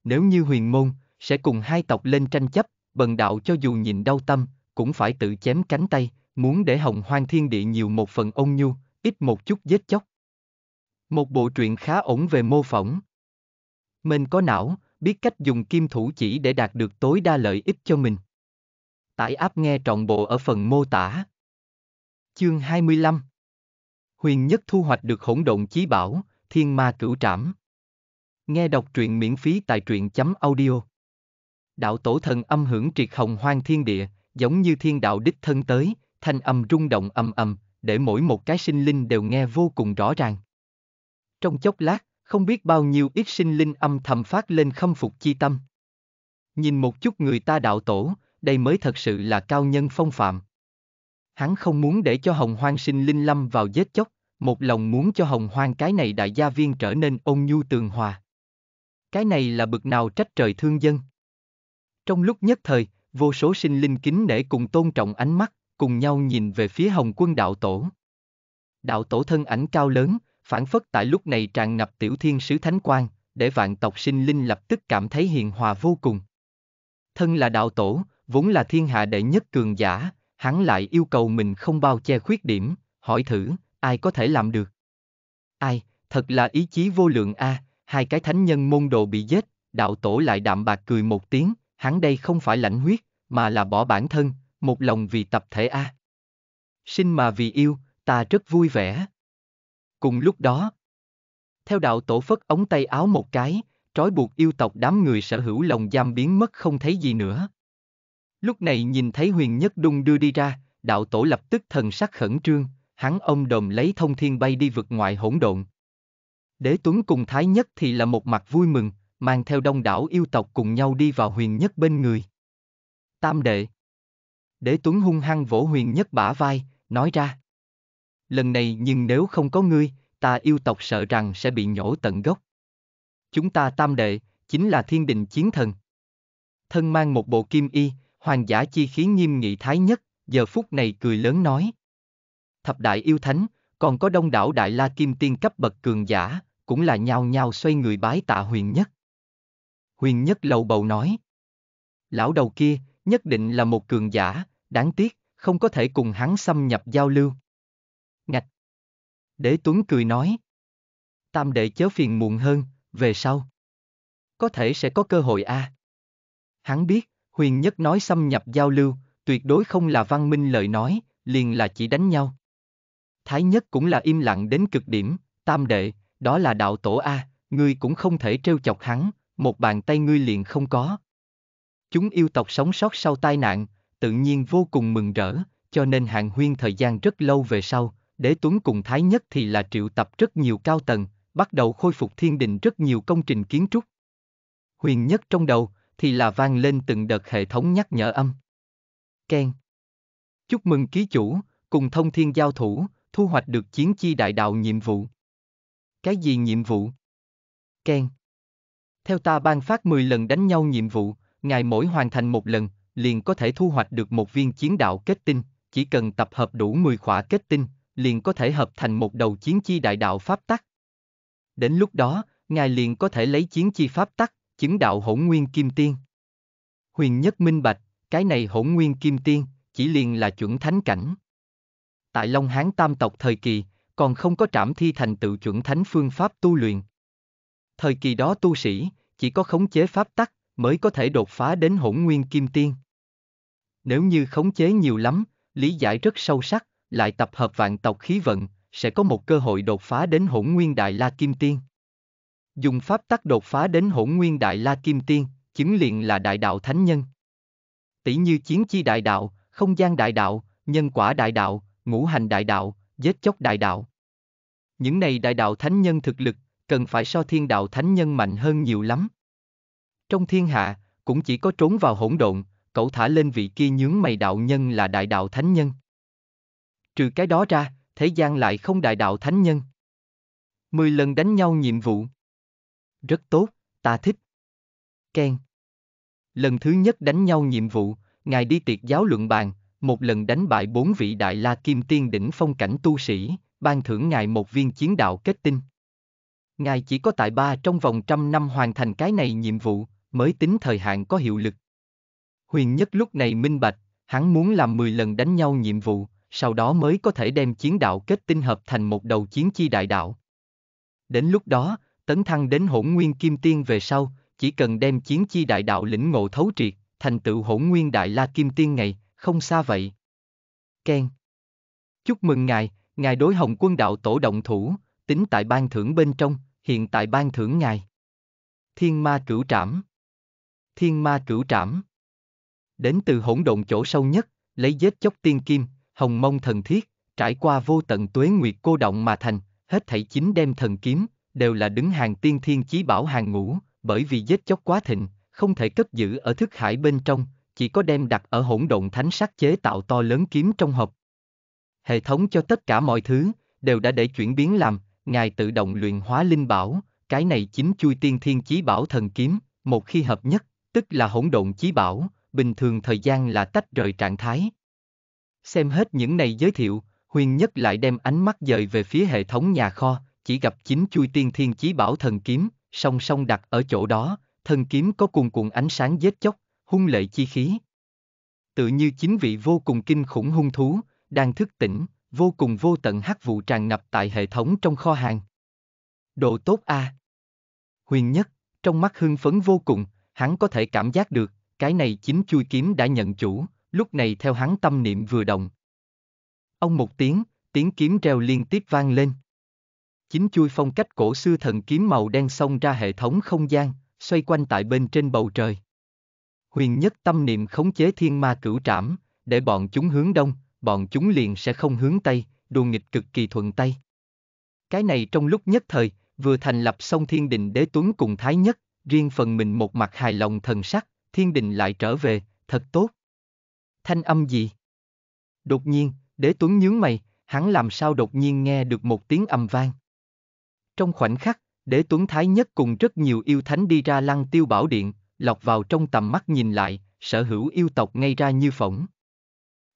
Nếu như huyền môn, sẽ cùng hai tộc lên tranh chấp, bần đạo cho dù nhìn đau tâm, cũng phải tự chém cánh tay, muốn để hồng hoang thiên địa nhiều một phần ôn nhu, ít một chút giết chóc. Một bộ truyện khá ổn về mô phỏng. Mình có não, biết cách dùng kim thủ chỉ để đạt được tối đa lợi ích cho mình. Tải áp nghe trọn bộ ở phần mô tả. Chương 25 Huyền nhất thu hoạch được hỗn độn chí bảo, thiên ma cửu trảm. Nghe đọc truyện miễn phí tại truyện chấm audio. Đạo tổ thần âm hưởng triệt hồng hoang thiên địa, giống như thiên đạo đích thân tới, thanh âm rung động âm âm, để mỗi một cái sinh linh đều nghe vô cùng rõ ràng. Trong chốc lát, không biết bao nhiêu ít sinh linh âm thầm phát lên khâm phục chi tâm. Nhìn một chút người ta đạo tổ, đây mới thật sự là cao nhân phong phạm. Hắn không muốn để cho hồng hoang sinh linh lâm vào vết chóc, một lòng muốn cho hồng hoang cái này đại gia viên trở nên ôn nhu tường hòa. Cái này là bực nào trách trời thương dân. Trong lúc nhất thời, vô số sinh linh kính nể cùng tôn trọng ánh mắt, cùng nhau nhìn về phía hồng quân đạo tổ. Đạo tổ thân ảnh cao lớn, phản phất tại lúc này tràn ngập tiểu thiên sứ thánh quang, để vạn tộc sinh linh lập tức cảm thấy hiền hòa vô cùng. Thân là đạo tổ, vốn là thiên hạ đệ nhất cường giả, hắn lại yêu cầu mình không bao che khuyết điểm, hỏi thử, ai có thể làm được? Ai, thật là ý chí vô lượng a, hai cái thánh nhân môn đồ bị giết, đạo tổ lại đạm bạc cười một tiếng, hắn đây không phải lãnh huyết, mà là bỏ bản thân, một lòng vì tập thể a. Sinh mà vì yêu, ta rất vui vẻ. Cùng lúc đó, theo đạo tổ phất ống tay áo một cái, trói buộc yêu tộc đám người sở hữu lòng giam biến mất không thấy gì nữa. Lúc này nhìn thấy huyền nhất đung đưa đi ra, đạo tổ lập tức thần sắc khẩn trương, hắn ông đồm lấy thông thiên bay đi vực ngoại hỗn độn. Đế Tuấn cùng Thái Nhất thì là một mặt vui mừng, mang theo đông đảo yêu tộc cùng nhau đi vào huyền nhất bên người. Tam đệ. Đế Tuấn hung hăng vỗ huyền nhất bả vai, nói ra. Lần này nhưng nếu không có ngươi, ta yêu tộc sợ rằng sẽ bị nhổ tận gốc. Chúng ta tam đệ, chính là thiên đình chiến thần. Thân mang một bộ kim y, hoàng giả chi khí nghiêm nghị thái nhất, giờ phút này cười lớn nói. Thập đại yêu thánh, còn có đông đảo đại la kim tiên cấp bậc cường giả, cũng là nhao nhao xoay người bái tạ huyền nhất. Huyền nhất lầu bầu nói. Lão đầu kia, nhất định là một cường giả, đáng tiếc, không có thể cùng hắn xâm nhập giao lưu. Ngạch. Đế Tuấn cười nói. Tam đệ chớ phiền muộn hơn, về sau. Có thể sẽ có cơ hội a. Hắn biết, huyền nhất nói xâm nhập giao lưu, tuyệt đối không là văn minh lời nói, liền là chỉ đánh nhau. Thái nhất cũng là im lặng đến cực điểm, tam đệ, đó là đạo tổ A, ngươi cũng không thể trêu chọc hắn, một bàn tay ngươi liền không có. Chúng yêu tộc sống sót sau tai nạn, tự nhiên vô cùng mừng rỡ, cho nên hạng huyên thời gian rất lâu về sau, đế tuấn cùng thái nhất thì là triệu tập rất nhiều cao tầng, bắt đầu khôi phục thiên đình rất nhiều công trình kiến trúc. Huyền nhất trong đầu, thì là vang lên từng đợt hệ thống nhắc nhở âm. Ken. Chúc mừng ký chủ, cùng thông thiên giao thủ, thu hoạch được chiến chi đại đạo nhiệm vụ. Cái gì nhiệm vụ? Ken. Theo ta ban phát 10 lần đánh nhau nhiệm vụ, ngài mỗi hoàn thành một lần, liền có thể thu hoạch được một viên chiến đạo kết tinh, chỉ cần tập hợp đủ 10 khỏa kết tinh, liền có thể hợp thành một đầu chiến chi đại đạo pháp tắc. Đến lúc đó, ngài liền có thể lấy chiến chi pháp tắc, chứng đạo hỗn nguyên kim tiên. Huyền nhất minh bạch, cái này hỗn nguyên kim tiên, chỉ liền là chuẩn thánh cảnh. Tại Long Hán tam tộc thời kỳ, còn không có trảm thi thành tựu chuẩn thánh phương pháp tu luyện. Thời kỳ đó tu sĩ, chỉ có khống chế pháp tắc, mới có thể đột phá đến hỗn nguyên kim tiên. Nếu như khống chế nhiều lắm, lý giải rất sâu sắc, lại tập hợp vạn tộc khí vận, sẽ có một cơ hội đột phá đến hỗn nguyên đại la kim tiên. Dùng pháp tắc đột phá đến hỗn nguyên đại la kim tiên, chứng liền là đại đạo thánh nhân. Tỷ như chiến chi đại đạo, không gian đại đạo, nhân quả đại đạo, ngũ hành đại đạo, giết chóc đại đạo. Những này đại đạo thánh nhân thực lực, cần phải so thiên đạo thánh nhân mạnh hơn nhiều lắm. Trong thiên hạ, cũng chỉ có trốn vào hỗn độn, cậu thả lên vị kia nhướng mày đạo nhân là đại đạo thánh nhân. Trừ cái đó ra, thế gian lại không đại đạo thánh nhân. Mười lần đánh nhau nhiệm vụ. Rất tốt, ta thích. Ken. Lần thứ nhất đánh nhau nhiệm vụ, ngài đi tiệc giáo luận bàn, một lần đánh bại bốn vị đại la kim tiên đỉnh phong cảnh tu sĩ, ban thưởng ngài một viên chiến đạo kết tinh. Ngài chỉ có tại ba trong vòng trăm năm hoàn thành cái này nhiệm vụ, mới tính thời hạn có hiệu lực. Huyền Nhất lúc này minh bạch, hắn muốn làm 10 lần đánh nhau nhiệm vụ, sau đó mới có thể đem chiến đạo kết tinh hợp thành một đầu chiến chi đại đạo. Đến lúc đó, tấn thăng đến hỗn nguyên kim tiên về sau, chỉ cần đem chiến chi đại đạo lĩnh ngộ thấu triệt, thành tựu hỗn nguyên đại la kim tiên ngày, không xa vậy. Ken. Chúc mừng ngài, ngài đối hồng quân đạo tổ động thủ, tính tại ban thưởng bên trong, hiện tại ban thưởng ngài. Thiên ma cửu trảm. Thiên ma cửu trảm. Đến từ hỗn độn chỗ sâu nhất, lấy giết chóc tiên kim, hồng mông thần thiết, trải qua vô tận tuế nguyệt cô động mà thành, hết thảy chính đem thần kiếm, đều là đứng hàng tiên thiên chí bảo hàng ngũ, bởi vì giết chóc quá thịnh, không thể cất giữ ở thức hải bên trong, chỉ có đem đặt ở hỗn độn thánh sắc chế tạo to lớn kiếm trong hộp. Hệ thống cho tất cả mọi thứ, đều đã để chuyển biến làm, ngài tự động luyện hóa linh bảo, cái này chính chui tiên thiên chí bảo thần kiếm, một khi hợp nhất, tức là hỗn độn chí bảo, bình thường thời gian là tách rời trạng thái. Xem hết những này giới thiệu, Huyền Nhất lại đem ánh mắt dời về phía hệ thống nhà kho, chỉ gặp chính chui tiên thiên chí bảo thần kiếm, song song đặt ở chỗ đó, thần kiếm có cuồn cuộn ánh sáng giết chóc, hung lệ chi khí. Tự như chính vị vô cùng kinh khủng hung thú, đang thức tỉnh, vô cùng vô tận hắc vụ tràn ngập tại hệ thống trong kho hàng. Độ tốt a. Huyền Nhất, trong mắt hưng phấn vô cùng, hắn có thể cảm giác được, cái này chính chui kiếm đã nhận chủ, lúc này theo hắn tâm niệm vừa động. Ông một tiếng, tiếng kiếm reo liên tiếp vang lên. Chính chui phong cách cổ xưa thần kiếm màu đen xông ra hệ thống không gian, xoay quanh tại bên trên bầu trời. Huyền nhất tâm niệm khống chế thiên ma cửu trảm, để bọn chúng hướng đông, bọn chúng liền sẽ không hướng tây, đùa nghịch cực kỳ thuận tay. Cái này trong lúc nhất thời, vừa thành lập xong thiên đình đế tuấn cùng thái nhất, riêng phần mình một mặt hài lòng thần sắc, thiên đình lại trở về, thật tốt. Thanh âm gì? Đột nhiên, đế tuấn nhướng mày, hắn làm sao đột nhiên nghe được một tiếng ầm vang. Trong khoảnh khắc, đế tuấn thái nhất cùng rất nhiều yêu thánh đi ra lăng tiêu bảo điện, lọc vào trong tầm mắt nhìn lại, sở hữu yêu tộc ngay ra như phỏng.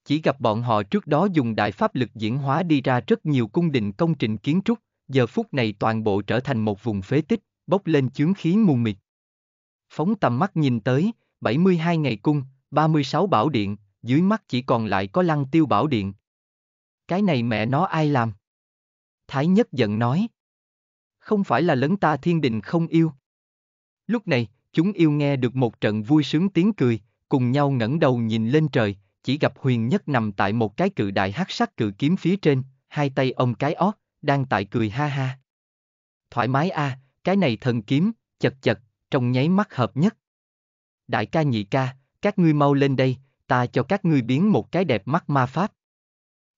Chỉ gặp bọn họ trước đó dùng đại pháp lực diễn hóa đi ra rất nhiều cung đình công trình kiến trúc, giờ phút này toàn bộ trở thành một vùng phế tích, bốc lên chướng khí mù mịt. Phóng tầm mắt nhìn tới, 72 ngày cung, 36 bảo điện, dưới mắt chỉ còn lại có lăng tiêu bảo điện. Cái này mẹ nó ai làm? Thái nhất giận nói. Không phải là lấn ta thiên đình không yêu. Lúc này, chúng yêu nghe được một trận vui sướng tiếng cười, cùng nhau ngẩng đầu nhìn lên trời, chỉ gặp huyền nhất nằm tại một cái cự đại hắc sắc cự kiếm phía trên, hai tay ông cái ót, đang tại cười ha ha. Thoải mái a, cái này thần kiếm, chật chật, trong nháy mắt hợp nhất. Đại ca nhị ca, các ngươi mau lên đây, ta cho các ngươi biến một cái đẹp mắt ma pháp.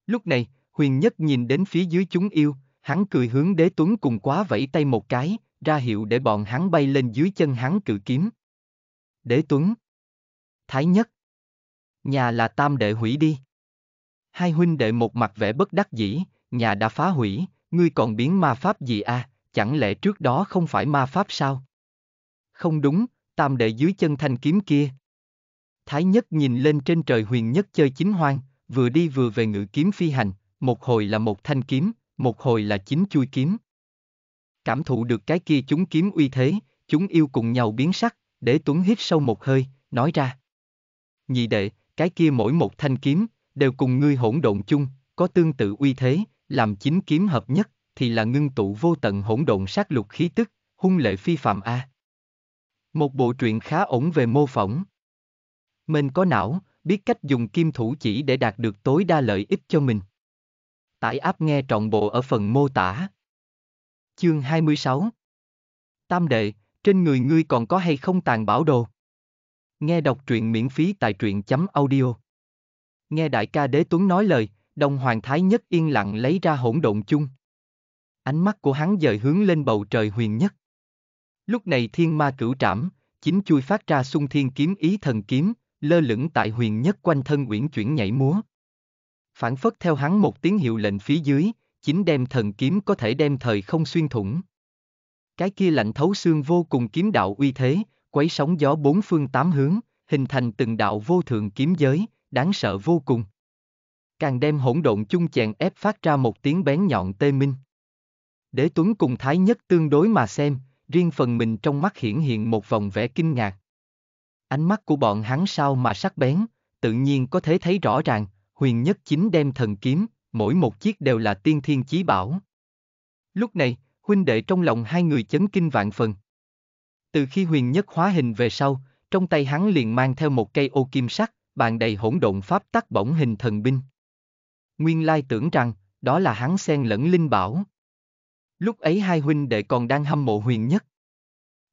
Lúc này, huyền nhất nhìn đến phía dưới chúng yêu, hắn cười hướng đế tuấn cùng quá vẫy tay một cái, ra hiệu để bọn hắn bay lên dưới chân hắn cự kiếm. Đế tuấn. Thái nhất. Nhà là tam đệ hủy đi. Hai huynh đệ một mặt vẻ bất đắc dĩ, nhà đã phá hủy, ngươi còn biến ma pháp gì à, chẳng lẽ trước đó không phải ma pháp sao? Không đúng, tam đệ dưới chân thanh kiếm kia. Thái nhất nhìn lên trên trời huyền nhất chơi chính hoang, vừa đi vừa về ngự kiếm phi hành, một hồi là một thanh kiếm, một hồi là chính chui kiếm. Cảm thụ được cái kia chúng kiếm uy thế, chúng yêu cùng nhau biến sắc, để Tuấn hít sâu một hơi, nói ra. Nhị đệ, cái kia mỗi một thanh kiếm, đều cùng ngươi hỗn độn chung, có tương tự uy thế, làm chính kiếm hợp nhất, thì là ngưng tụ vô tận hỗn độn sát lục khí tức, hung lệ phi phạm A. Một bộ truyện khá ổn về mô phỏng. Mình có não, biết cách dùng kim thủ chỉ để đạt được tối đa lợi ích cho mình. Tải áp nghe trọn bộ ở phần mô tả. Chương 26 Tam đệ, trên người ngươi còn có hay không tàn bảo đồ? Nghe đọc truyện miễn phí tại truyện chấm audio. Nghe đại ca đế tuấn nói lời, đồng hoàng thái nhất yên lặng lấy ra hỗn độn chung. Ánh mắt của hắn dời hướng lên bầu trời huyền nhất. Lúc này thiên ma cửu trảm, chính chui phát ra xung thiên kiếm ý thần kiếm, lơ lửng tại huyền nhất quanh thân uyển chuyển nhảy múa. Phản phất theo hắn một tiếng hiệu lệnh phía dưới, chính đem thần kiếm có thể đem thời không xuyên thủng. Cái kia lạnh thấu xương vô cùng kiếm đạo uy thế, quấy sóng gió bốn phương tám hướng, hình thành từng đạo vô thượng kiếm giới, đáng sợ vô cùng. Càng đem hỗn độn chung chèn ép phát ra một tiếng bén nhọn tê minh. Đế Tuấn cùng Thái Nhất tương đối mà xem, riêng phần mình trong mắt hiển hiện một vòng vẻ kinh ngạc. Ánh mắt của bọn hắn sao mà sắc bén, tự nhiên có thể thấy rõ ràng, huyền nhất chính đem thần kiếm, mỗi một chiếc đều là tiên thiên chí bảo. Lúc này, huynh đệ trong lòng hai người chấn kinh vạn phần. Từ khi huyền nhất hóa hình về sau, trong tay hắn liền mang theo một cây ô kim sắc, bàn đầy hỗn độn pháp tắc bổng hình thần binh. Nguyên lai tưởng rằng, đó là hắn xen lẫn linh bảo. Lúc ấy hai huynh đệ còn đang hâm mộ huyền nhất.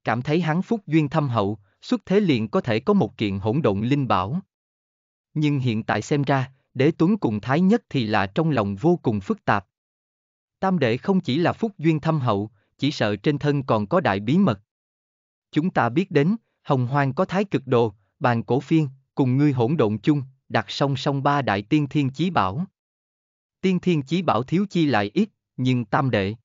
Cảm thấy hắn phúc duyên thâm hậu, xuất thế liền có thể có một kiện hỗn độn linh bảo. Nhưng hiện tại xem ra, đế tuấn cùng thái nhất thì là trong lòng vô cùng phức tạp. Tam đệ không chỉ là phúc duyên thâm hậu, chỉ sợ trên thân còn có đại bí mật. Chúng ta biết đến, hồng hoang có thái cực đồ, bàn cổ phiên, cùng ngươi hỗn độn chung, đặt song song ba đại tiên thiên chí bảo. Tiên thiên chí bảo thiếu chi lại ít, nhưng tam đệ.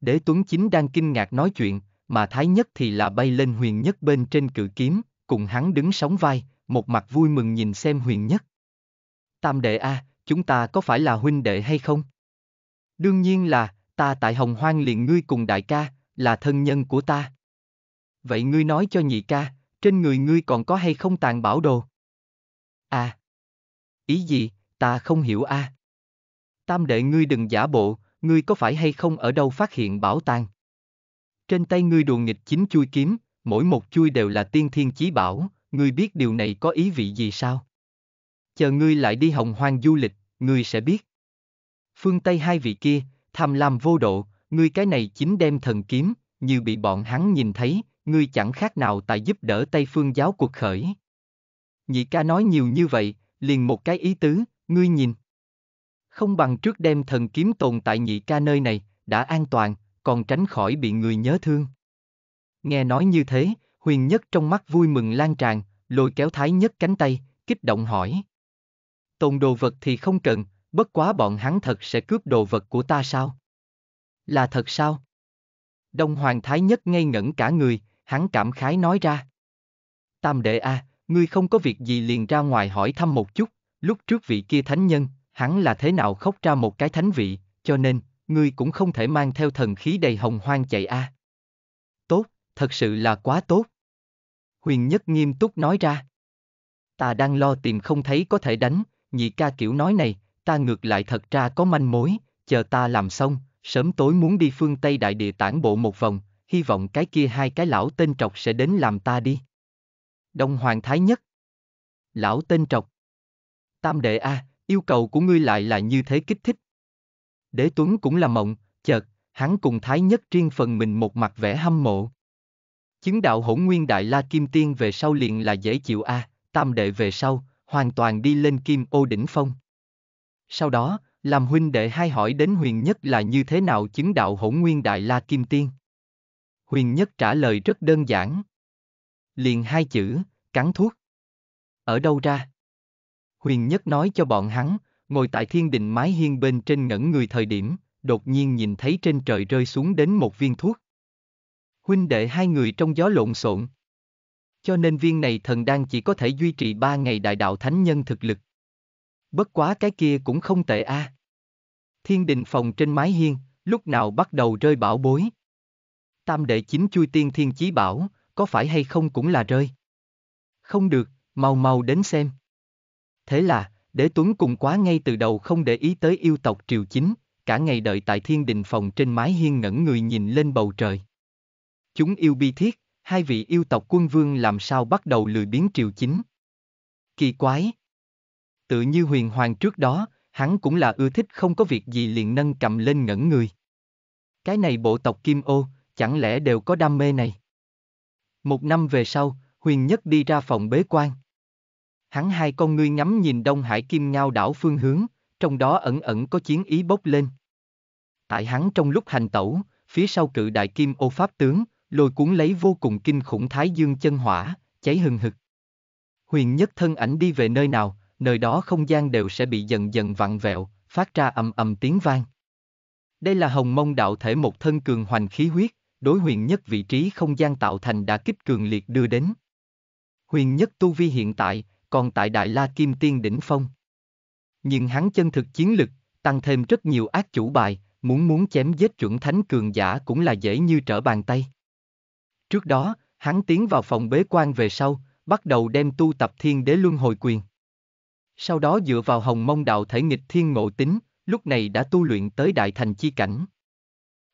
Đế Tuấn Chính đang kinh ngạc nói chuyện, mà Thái Nhất thì là bay lên huyền nhất bên trên cự kiếm, cùng hắn đứng sóng vai, một mặt vui mừng nhìn xem huyền nhất. Tam đệ a, chúng ta có phải là huynh đệ hay không? Đương nhiên là, ta tại Hồng Hoang liền ngươi cùng đại ca, là thân nhân của ta. Vậy ngươi nói cho nhị ca, trên người ngươi còn có hay không tàn bảo đồ? À. Ý gì, ta không hiểu a. Tam đệ ngươi đừng giả bộ, ngươi có phải hay không ở đâu phát hiện bảo tàng? Trên tay ngươi đùa nghịch chính chui kiếm, mỗi một chui đều là tiên thiên chí bảo, ngươi biết điều này có ý vị gì sao? Chờ ngươi lại đi hồng hoang du lịch, ngươi sẽ biết. Phương Tây hai vị kia, tham lam vô độ, ngươi cái này chính đem thần kiếm, như bị bọn hắn nhìn thấy, ngươi chẳng khác nào tại giúp đỡ Tây phương giáo cuộc khởi. Nhị ca nói nhiều như vậy, liền một cái ý tứ, ngươi nhìn. Không bằng trước đem thần kiếm tồn tại nhị ca nơi này, đã an toàn, còn tránh khỏi bị người nhớ thương. Nghe nói như thế, huyền nhất trong mắt vui mừng lan tràn, lôi kéo thái nhất cánh tay, kích động hỏi. Tồn đồ vật thì không cần, bất quá bọn hắn thật sẽ cướp đồ vật của ta sao? Là thật sao? Đông Hoàng Thái Nhất ngây ngẩn cả người, hắn cảm khái nói ra. Tam đệ a, ngươi không có việc gì liền ra ngoài hỏi thăm một chút, lúc trước vị kia thánh nhân, hắn là thế nào khóc ra một cái thánh vị, cho nên, ngươi cũng không thể mang theo thần khí đầy hồng hoang chạy a. Tốt, thật sự là quá tốt. Huyền Nhất nghiêm túc nói ra. Ta đang lo tìm không thấy có thể đánh, nhị ca kiểu nói này, ta ngược lại thật ra có manh mối, chờ ta làm xong, sớm tối muốn đi phương Tây đại địa tản bộ một vòng, hy vọng cái kia hai cái lão tên trọc sẽ đến làm ta đi. Đông Hoàng Thái Nhất Lão tên trọc Tam đệ A, yêu cầu của ngươi lại là như thế kích thích. Đế Tuấn cũng là mộng, chợt, hắn cùng Thái Nhất riêng phần mình một mặt vẻ hâm mộ. Chứng đạo hỗn nguyên đại la kim tiên về sau liền là dễ chịu a, tam đệ về sau, hoàn toàn đi lên kim ô đỉnh phong. Sau đó, làm huynh đệ hai hỏi đến huyền nhất là như thế nào chứng đạo hỗn nguyên đại la kim tiên. Huyền nhất trả lời rất đơn giản. Liền hai chữ, cắn thuốc. Ở đâu ra? Huyền nhất nói cho bọn hắn, ngồi tại thiên đình mái hiên bên trên ngẩn người thời điểm, đột nhiên nhìn thấy trên trời rơi xuống đến một viên thuốc. Huynh đệ hai người trong gió lộn xộn. Cho nên viên này thần đang chỉ có thể duy trì ba ngày đại đạo thánh nhân thực lực. Bất quá cái kia cũng không tệ a. Thiên đình phòng trên mái hiên, lúc nào bắt đầu rơi bảo bối. Tam đệ chính chui tiên thiên chí bảo, có phải hay không cũng là rơi. Không được, mau mau đến xem. Thế là, Đế Tuấn cùng quá ngay từ đầu không để ý tới yêu tộc triều chính, cả ngày đợi tại thiên đình phòng trên mái hiên ngẩn người nhìn lên bầu trời. Chúng yêu bi thiết, hai vị yêu tộc quân vương làm sao bắt đầu lười biến triều chính. Kỳ quái! Tự như huyền hoàng trước đó, hắn cũng là ưa thích không có việc gì liền nâng cầm lên ngẩn người. Cái này bộ tộc Kim Ô, chẳng lẽ đều có đam mê này? Một năm về sau, huyền nhất đi ra phòng bế quan. Hắn hai con ngươi ngắm nhìn Đông Hải Kim Ngao đảo phương hướng, trong đó ẩn ẩn có chiến ý bốc lên. Tại hắn trong lúc hành tẩu, phía sau cự đại kim ô pháp tướng, lôi cuốn lấy vô cùng kinh khủng thái dương chân hỏa, cháy hừng hực. Huyền nhất thân ảnh đi về nơi nào, nơi đó không gian đều sẽ bị dần dần vặn vẹo, phát ra ầm ầm tiếng vang. Đây là hồng mông đạo thể một thân cường hoành khí huyết, đối huyền nhất vị trí không gian tạo thành đã kích cường liệt đưa đến. Huyền nhất tu vi hiện tại, còn tại Đại La Kim Tiên đỉnh phong. Nhưng hắn chân thực chiến lực, tăng thêm rất nhiều ác chủ bài, muốn muốn chém giết chuẩn thánh cường giả cũng là dễ như trở bàn tay. Trước đó, hắn tiến vào phòng bế quan về sau, bắt đầu đem tu tập thiên đế luân hồi quyền. Sau đó dựa vào hồng mông đạo thể nghịch thiên ngộ tính, lúc này đã tu luyện tới đại thành chi cảnh.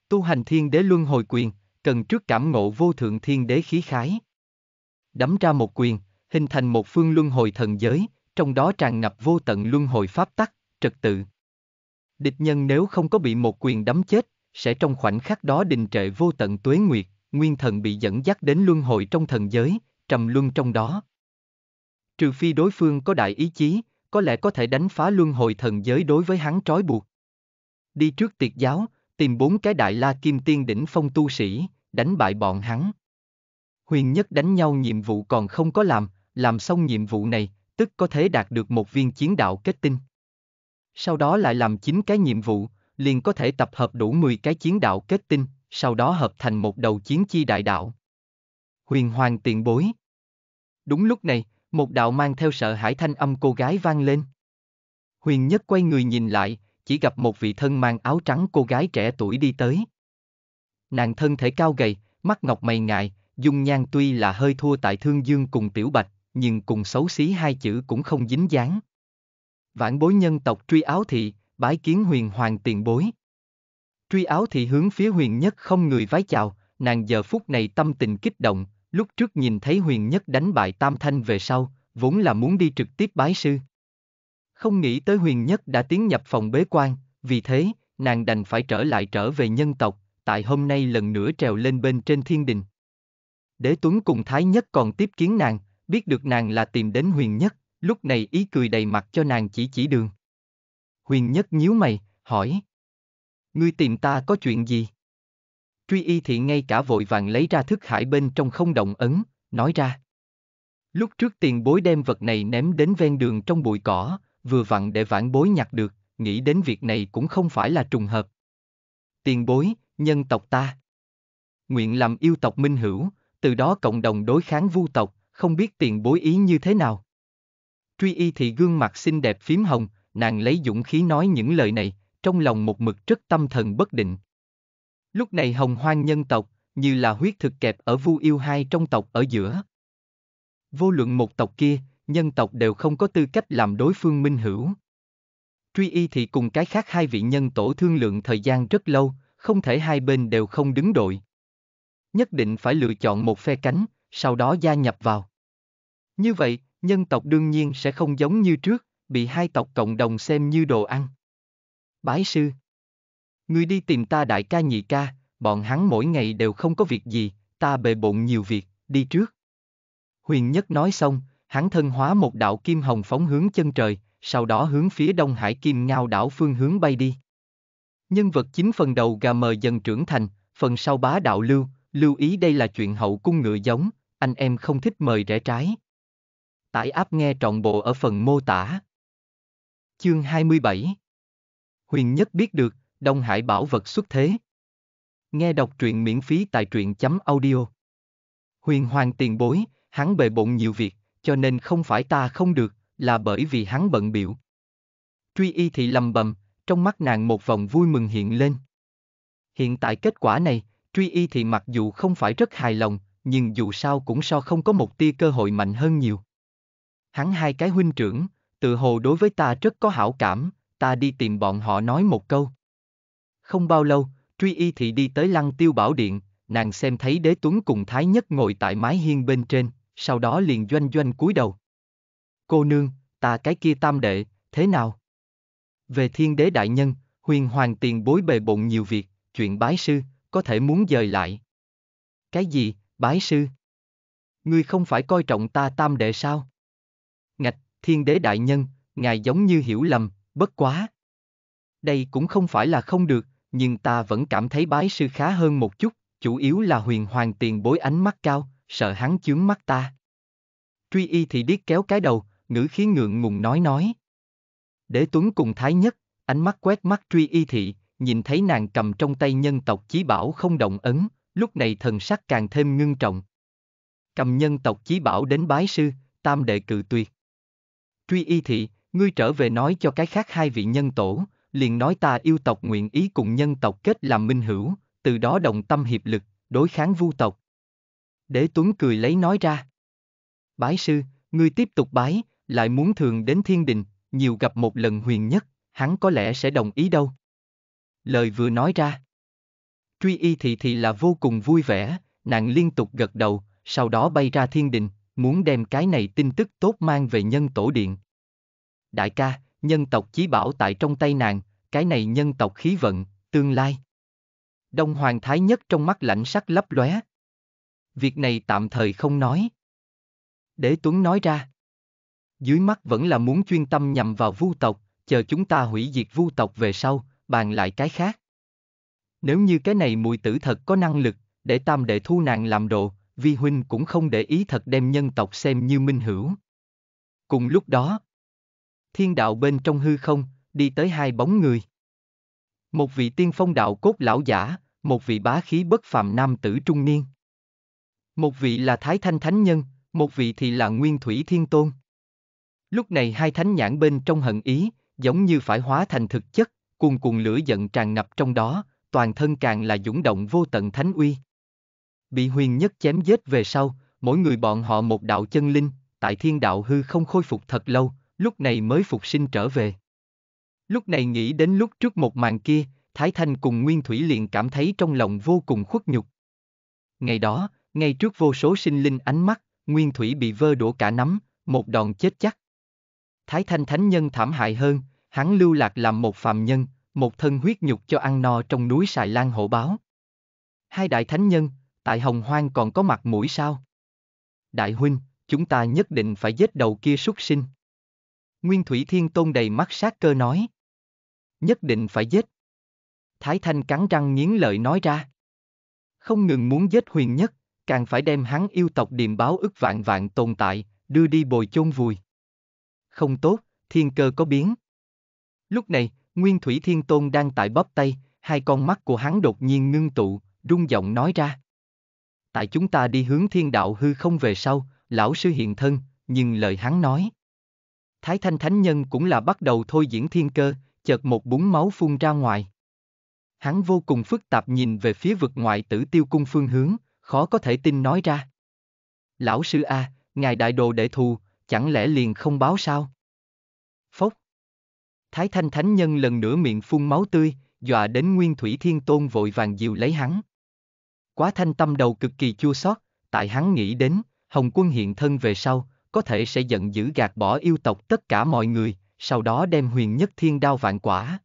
Tu hành thiên đế luân hồi quyền, cần trước cảm ngộ vô thượng thiên đế khí khái. Đấm ra một quyền, hình thành một phương luân hồi thần giới, trong đó tràn ngập vô tận luân hồi pháp tắc, trật tự. Địch nhân nếu không có bị một quyền đấm chết, sẽ trong khoảnh khắc đó đình trệ vô tận tuế nguyệt, nguyên thần bị dẫn dắt đến luân hồi trong thần giới, trầm luân trong đó. Trừ phi đối phương có đại ý chí, có lẽ có thể đánh phá luân hồi thần giới đối với hắn trói buộc. Đi trước tiệt giáo, tìm bốn cái đại la kim tiên đỉnh phong tu sĩ, đánh bại bọn hắn. Huyền nhất đánh nhau nhiệm vụ còn không có làm, làm xong nhiệm vụ này, tức có thể đạt được một viên chiến đạo kết tinh. Sau đó lại làm 9 cái nhiệm vụ, liền có thể tập hợp đủ 10 cái chiến đạo kết tinh, sau đó hợp thành một đầu chiến chi đại đạo. Huyền hoàng tiền bối. Đúng lúc này, một đạo mang theo sợ hãi thanh âm cô gái vang lên. Huyền nhất quay người nhìn lại, chỉ gặp một vị thân mang áo trắng cô gái trẻ tuổi đi tới. Nàng thân thể cao gầy, mắt ngọc mày ngại, dung nhan tuy là hơi thua tại thương dương cùng tiểu bạch, nhưng cùng xấu xí hai chữ cũng không dính dáng. Vãn bối nhân tộc truy áo thị, bái kiến huyền hoàng tiền bối. Truy áo thị hướng phía huyền nhất không người vái chào, nàng giờ phút này tâm tình kích động, lúc trước nhìn thấy huyền nhất đánh bại tam thanh về sau, vốn là muốn đi trực tiếp bái sư. Không nghĩ tới huyền nhất đã tiến nhập phòng bế quan, vì thế, nàng đành phải trở lại trở về nhân tộc, tại hôm nay lần nữa trèo lên bên trên thiên đình. Đế Tuấn cùng Thái Nhất còn tiếp kiến nàng, biết được nàng là tìm đến huyền nhất, lúc này ý cười đầy mặt cho nàng chỉ chỉ đường. Huyền nhất nhíu mày, hỏi. Ngươi tìm ta có chuyện gì? Truy y thì ngay cả vội vàng lấy ra thức hải bên trong không động ấn, nói ra. Lúc trước tiền bối đem vật này ném đến ven đường trong bụi cỏ, vừa vặn để vãn bối nhặt được, nghĩ đến việc này cũng không phải là trùng hợp. Tiền bối, nhân tộc ta. Nguyện làm yêu tộc minh hữu, từ đó cộng đồng đối kháng vu tộc, không biết tiền bối ý như thế nào. Truy y thì gương mặt xinh đẹp phím hồng, nàng lấy dũng khí nói những lời này, trong lòng một mực rất tâm thần bất định. Lúc này hồng hoang nhân tộc, như là huyết thực kẹp ở vu yêu hai trong tộc ở giữa. Vô luận một tộc kia, nhân tộc đều không có tư cách làm đối phương minh hữu. Truy y thì cùng cái khác hai vị nhân tổ thương lượng thời gian rất lâu, không thể hai bên đều không đứng đội. Nhất định phải lựa chọn một phe cánh, sau đó gia nhập vào. Như vậy, nhân tộc đương nhiên sẽ không giống như trước, bị hai tộc cộng đồng xem như đồ ăn. Bái sư Ngươi đi tìm ta đại ca nhị ca, bọn hắn mỗi ngày đều không có việc gì, ta bề bộn nhiều việc, đi trước. Huyền Nhất nói xong, hắn thân hóa một đạo kim hồng phóng hướng chân trời, sau đó hướng phía Đông Hải Kim Ngao đảo phương hướng bay đi. Nhân vật chính phần đầu gà mờ dần trưởng thành, phần sau bá đạo lưu, lưu ý đây là chuyện hậu cung ngựa giống, anh em không thích mời rẽ trái. Tải app nghe trọn bộ ở phần mô tả. Chương 27 Huyền Nhất biết được, Đông Hải bảo vật xuất thế. Nghe đọc truyện miễn phí tại truyện chấm audio. Huyền Hoàng tiền bối, hắn bề bộn nhiều việc, cho nên không phải ta không được, là bởi vì hắn bận biểu. Truy y thị lầm bầm, trong mắt nàng một vòng vui mừng hiện lên. Hiện tại kết quả này, truy y thị mặc dù không phải rất hài lòng, nhưng dù sao cũng so không có một tia cơ hội mạnh hơn nhiều. Hắn hai cái huynh trưởng, tự hồ đối với ta rất có hảo cảm, ta đi tìm bọn họ nói một câu. Không bao lâu, truy y thị đi tới lăng tiêu bảo điện, nàng xem thấy đế tuấn cùng thái nhất ngồi tại mái hiên bên trên, sau đó liền doanh doanh cúi đầu. Cô nương, ta cái kia tam đệ, thế nào? Về thiên đế đại nhân, huyền hoàng tiền bối bề bộn nhiều việc, chuyện bái sư, có thể muốn dời lại. Cái gì, bái sư? Ngươi không phải coi trọng ta tam đệ sao? Ngạch, thiên đế đại nhân, ngài giống như hiểu lầm, bất quá. Đây cũng không phải là không được, nhưng ta vẫn cảm thấy bái sư khá hơn một chút, chủ yếu là huyền hoàng tiền bối ánh mắt cao, sợ hắn chướng mắt ta. Truy y thì điếc kéo cái đầu, ngữ khí ngượng ngùng nói nói. Đế Tuấn cùng Thái Nhất, ánh mắt quét mắt truy y thị, nhìn thấy nàng cầm trong tay nhân tộc chí bảo không động ấn, lúc này thần sắc càng thêm ngưng trọng. Cầm nhân tộc chí bảo đến bái sư, tam đệ cự tuyệt. Truy y thị, ngươi trở về nói cho cái khác hai vị nhân tổ, liền nói ta yêu tộc nguyện ý cùng nhân tộc kết làm minh hữu, từ đó đồng tâm hiệp lực, đối kháng vu tộc. Đế Tuấn cười lấy nói ra. Bái sư, ngươi tiếp tục bái, lại muốn thường đến thiên đình, nhiều gặp một lần huyền nhất, hắn có lẽ sẽ đồng ý đâu. Lời vừa nói ra. Truy y thị thị là vô cùng vui vẻ, nàng liên tục gật đầu, sau đó bay ra thiên đình, muốn đem cái này tin tức tốt mang về nhân tổ điện. Đại ca, nhân tộc chí bảo tại trong tay nàng, cái này nhân tộc khí vận, tương lai. Đông Hoàng Thái Nhất trong mắt lạnh sắc lấp lóe. Việc này tạm thời không nói. Đế Tuấn nói ra. Dưới mắt vẫn là muốn chuyên tâm nhằm vào vu tộc, chờ chúng ta hủy diệt vu tộc về sau, bàn lại cái khác. Nếu như cái này mùi tử thật có năng lực, để tam đệ thu nàng làm đồ, vi huynh cũng không để ý thật đem nhân tộc xem như minh hữu. Cùng lúc đó, thiên đạo bên trong hư không, đi tới hai bóng người. Một vị tiên phong đạo cốt lão giả, một vị bá khí bất phàm nam tử trung niên. Một vị là Thái Thanh Thánh Nhân, một vị thì là Nguyên Thủy Thiên Tôn. Lúc này hai thánh nhãn bên trong hận ý, giống như phải hóa thành thực chất, cuồn cuộn lửa giận tràn ngập trong đó, toàn thân càng là dũng động vô tận thánh uy. Bị huyền nhất chém giết về sau, mỗi người bọn họ một đạo chân linh, tại thiên đạo hư không khôi phục thật lâu, lúc này mới phục sinh trở về. Lúc này nghĩ đến lúc trước một màn kia, Thái Thanh cùng Nguyên Thủy liền cảm thấy trong lòng vô cùng khuất nhục. Ngày đó, ngay trước vô số sinh linh ánh mắt, Nguyên Thủy bị vơ đổ cả nắm, một đòn chết chắc. Thái Thanh Thánh Nhân thảm hại hơn, hắn lưu lạc làm một phàm nhân, một thân huyết nhục cho ăn no trong núi Sài Lan hổ báo. Hai đại thánh nhân, tại Hồng Hoang còn có mặt mũi sao? Đại huynh, chúng ta nhất định phải giết đầu kia súc sinh. Nguyên Thủy Thiên Tôn đầy mắt sát cơ nói. Nhất định phải giết. Thái Thanh cắn răng nghiến lợi nói ra. Không ngừng muốn giết huyền nhất, càng phải đem hắn yêu tộc điềm báo ức vạn vạn tồn tại, đưa đi bồi chôn vùi. Không tốt, thiên cơ có biến. Lúc này, Nguyên Thủy Thiên Tôn đang tại bóp tay, hai con mắt của hắn đột nhiên ngưng tụ, rung giọng nói ra. Tại chúng ta đi hướng thiên đạo hư không về sau, lão sư hiện thân, nhưng lời hắn nói. Thái Thanh Thánh Nhân cũng là bắt đầu thôi diễn thiên cơ, chợt một búng máu phun ra ngoài. Hắn vô cùng phức tạp nhìn về phía vực ngoại tử tiêu cung phương hướng, khó có thể tin nói ra. Lão sư A, ngài đại đồ đệ thù, chẳng lẽ liền không báo sao? Phốc. Thái Thanh Thánh Nhân lần nữa miệng phun máu tươi, dọa đến Nguyên Thủy Thiên Tôn vội vàng dìu lấy hắn. Quá thanh tâm đầu cực kỳ chua xót, tại hắn nghĩ đến, Hồng Quân hiện thân về sau, có thể sẽ giận dữ gạt bỏ yêu tộc tất cả mọi người, sau đó đem huyền nhất thiên đao vạn quả.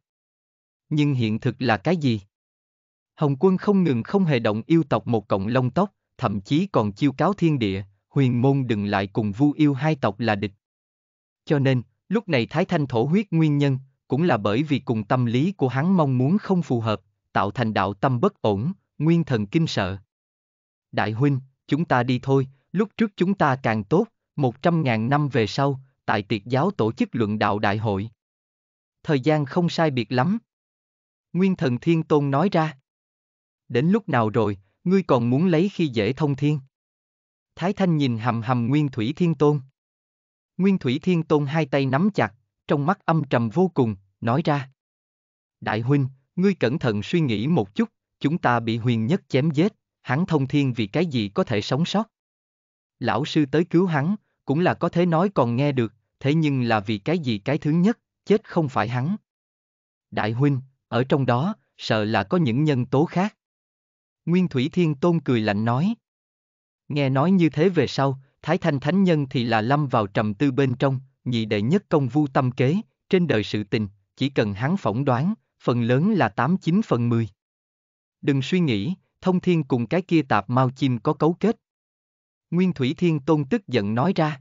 Nhưng hiện thực là cái gì? Hồng quân không ngừng không hề động yêu tộc một cộng lông tóc, thậm chí còn chiêu cáo thiên địa, huyền môn đừng lại cùng vu yêu hai tộc là địch. Cho nên, lúc này Thái Thanh thổ huyết nguyên nhân, cũng là bởi vì cùng tâm lý của hắn mong muốn không phù hợp, tạo thành đạo tâm bất ổn, nguyên thần kinh sợ. Đại huynh, chúng ta đi thôi, lúc trước chúng ta càng tốt, một trăm ngàn năm về sau, tại tiệt giáo tổ chức luận đạo đại hội. Thời gian không sai biệt lắm. Nguyên thần thiên tôn nói ra. Đến lúc nào rồi, ngươi còn muốn lấy khi dễ thông thiên? Thái Thanh nhìn hầm hầm Nguyên Thủy Thiên Tôn. Nguyên Thủy Thiên Tôn hai tay nắm chặt, trong mắt âm trầm vô cùng, nói ra. Đại huynh, ngươi cẩn thận suy nghĩ một chút, chúng ta bị huyền nhất chém giết, hắn thông thiên vì cái gì có thể sống sót. Lão sư tới cứu hắn, cũng là có thể nói còn nghe được, thế nhưng là vì cái gì cái thứ nhất, chết không phải hắn. Đại huynh, ở trong đó, sợ là có những nhân tố khác. Nguyên Thủy Thiên Tôn cười lạnh nói. Nghe nói như thế về sau, Thái Thanh Thánh Nhân thì là lâm vào trầm tư bên trong, nhị đệ nhất công vu tâm kế, trên đời sự tình, chỉ cần hắn phỏng đoán, phần lớn là 89 phần 10. Đừng suy nghĩ, thông thiên cùng cái kia tạp mau chim có cấu kết. Nguyên Thủy Thiên Tôn tức giận nói ra.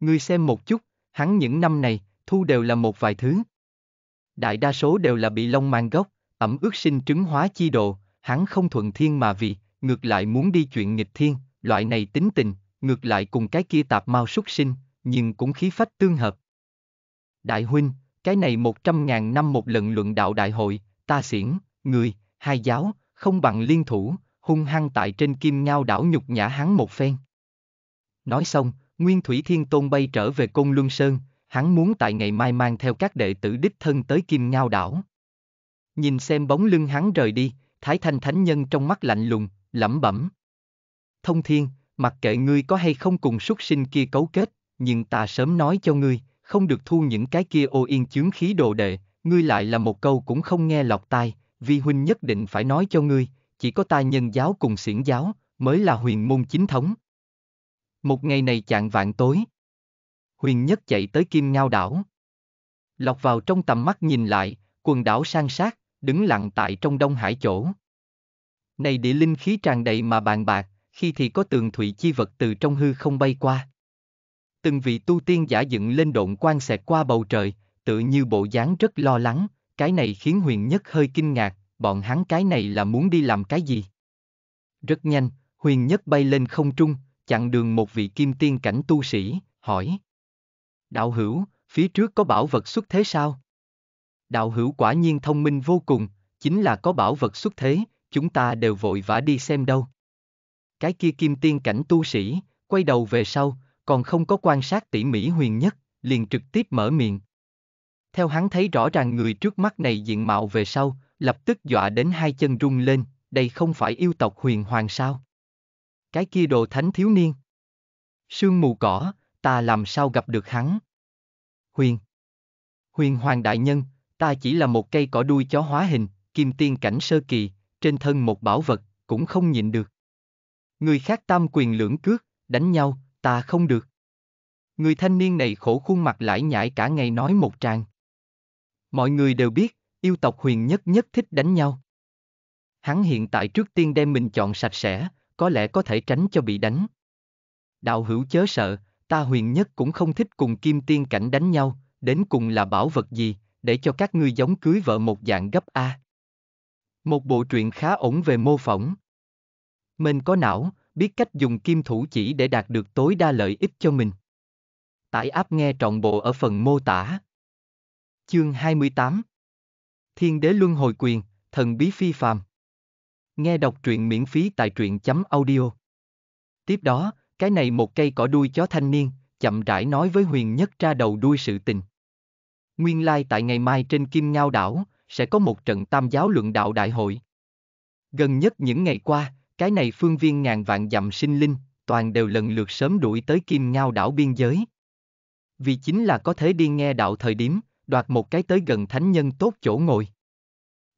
Ngươi xem một chút, hắn những năm này, thu đều là một vài thứ. Đại đa số đều là bị lông mang gốc, ẩm ướt sinh trứng hóa chi đồ, hắn không thuận thiên mà vì, ngược lại muốn đi chuyện nghịch thiên, loại này tính tình, ngược lại cùng cái kia tạp mau súc sinh, nhưng cũng khí phách tương hợp. Đại huynh, cái này một trăm ngàn năm một lần luận đạo đại hội, ta xiển, người, hai giáo, không bằng liên thủ, hung hăng tại trên kim ngao đảo nhục nhã hắn một phen. Nói xong, Nguyên Thủy Thiên Tôn bay trở về Côn Luân Sơn, hắn muốn tại ngày mai mang theo các đệ tử đích thân tới kim ngao đảo. Nhìn xem bóng lưng hắn rời đi, Thái Thanh Thánh Nhân trong mắt lạnh lùng, lẩm bẩm. Thông Thiên, mặc kệ ngươi có hay không cùng súc sinh kia cấu kết, nhưng ta sớm nói cho ngươi, không được thu những cái kia ô yên chướng khí đồ đệ, ngươi lại là một câu cũng không nghe lọt tai, vi huynh nhất định phải nói cho ngươi, chỉ có ta nhân giáo cùng xiển giáo, mới là huyền môn chính thống. Một ngày này chạng vạn tối. Huyền nhất chạy tới kim ngao đảo. Lọc vào trong tầm mắt nhìn lại, quần đảo sang sát, đứng lặng tại trong đông hải chỗ. Này địa linh khí tràn đầy mà bàn bạc, khi thì có tường thủy chi vật từ trong hư không bay qua. Từng vị tu tiên giả dựng lên độn quan xẹt qua bầu trời, tự như bộ dáng rất lo lắng, cái này khiến huyền nhất hơi kinh ngạc, bọn hắn cái này là muốn đi làm cái gì? Rất nhanh, huyền nhất bay lên không trung, chặn đường một vị kim tiên cảnh tu sĩ, hỏi. Đạo hữu, phía trước có bảo vật xuất thế sao? Đạo hữu quả nhiên thông minh vô cùng, chính là có bảo vật xuất thế, chúng ta đều vội vã đi xem đâu. Cái kia kim tiên cảnh tu sĩ, quay đầu về sau, còn không có quan sát tỉ mỉ huyền nhất, liền trực tiếp mở miệng. Theo hắn thấy rõ ràng người trước mắt này diện mạo về sau, lập tức dọa đến hai chân rung lên, đây không phải yêu tộc huyền hoàng sao? Cái kia đồ thánh thiếu niên. Sương mù cỏ, ta làm sao gặp được hắn? Huyền. Huyền hoàng đại nhân, ta chỉ là một cây cỏ đuôi chó hóa hình, kim tiên cảnh sơ kỳ, trên thân một bảo vật, cũng không nhịn được. Người khác tam quyền lưỡng cước, đánh nhau, ta không được. Người thanh niên này khổ khuôn mặt lải nhải cả ngày nói một tràng. Mọi người đều biết, yêu tộc huyền nhất nhất thích đánh nhau. Hắn hiện tại trước tiên đem mình chọn sạch sẽ, có lẽ có thể tránh cho bị đánh. Đạo hữu chớ sợ, ta huyền nhất cũng không thích cùng kim tiên cảnh đánh nhau, đến cùng là bảo vật gì, để cho các ngươi giống cưới vợ một dạng gấp A. Một bộ truyện khá ổn về mô phỏng. Mình có não, biết cách dùng kim thủ chỉ để đạt được tối đa lợi ích cho mình. Tải áp nghe trọn bộ ở phần mô tả. Chương 28 Thiên đế luân hồi quyền, thần bí phi phàm. Nghe đọc truyện miễn phí tại truyện chấm audio. Tiếp đó, cái này một cây cỏ đuôi chó thanh niên, chậm rãi nói với huyền nhất ra đầu đuôi sự tình. Nguyên lai tại ngày mai trên Kim Ngao đảo, sẽ có một trận tam giáo luận đạo đại hội. Gần nhất những ngày qua, cái này phương viên ngàn vạn dặm sinh linh, toàn đều lần lượt sớm đuổi tới Kim Ngao đảo biên giới. Vì chính là có thể đi nghe đạo thời điểm, đoạt một cái tới gần thánh nhân tốt chỗ ngồi.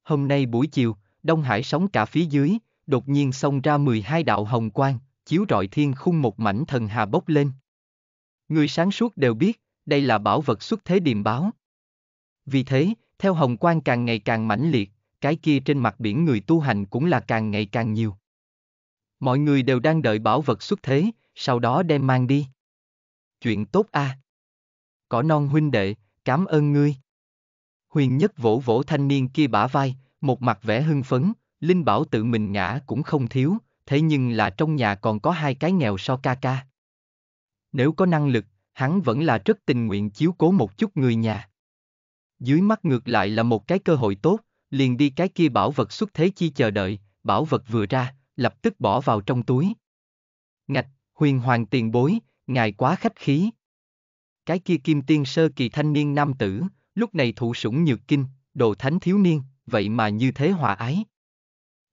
Hôm nay buổi chiều, Đông Hải sóng cả phía dưới, đột nhiên xông ra 12 đạo hồng quang, chiếu rọi thiên khung một mảnh thần hà bốc lên. Người sáng suốt đều biết, đây là bảo vật xuất thế điềm báo. Vì thế, theo hồng quang càng ngày càng mãnh liệt, cái kia trên mặt biển người tu hành cũng là càng ngày càng nhiều. Mọi người đều đang đợi bảo vật xuất thế, sau đó đem mang đi. Chuyện tốt a. Cỏ non huynh đệ, cảm ơn ngươi. Huyền nhất vỗ vỗ thanh niên kia bả vai, một mặt vẻ hưng phấn, Linh Bảo tự mình ngã cũng không thiếu, thế nhưng là trong nhà còn có hai cái nghèo so ca ca. Nếu có năng lực, hắn vẫn là rất tình nguyện chiếu cố một chút người nhà. Dưới mắt ngược lại là một cái cơ hội tốt, liền đi cái kia bảo vật xuất thế chi chờ đợi, bảo vật vừa ra, lập tức bỏ vào trong túi. Ngạch, huyền hoàng tiền bối, ngài quá khách khí. Cái kia kim tiên sơ kỳ thanh niên nam tử, lúc này thụ sủng nhược kinh, đồ thánh thiếu niên, vậy mà như thế hòa ái.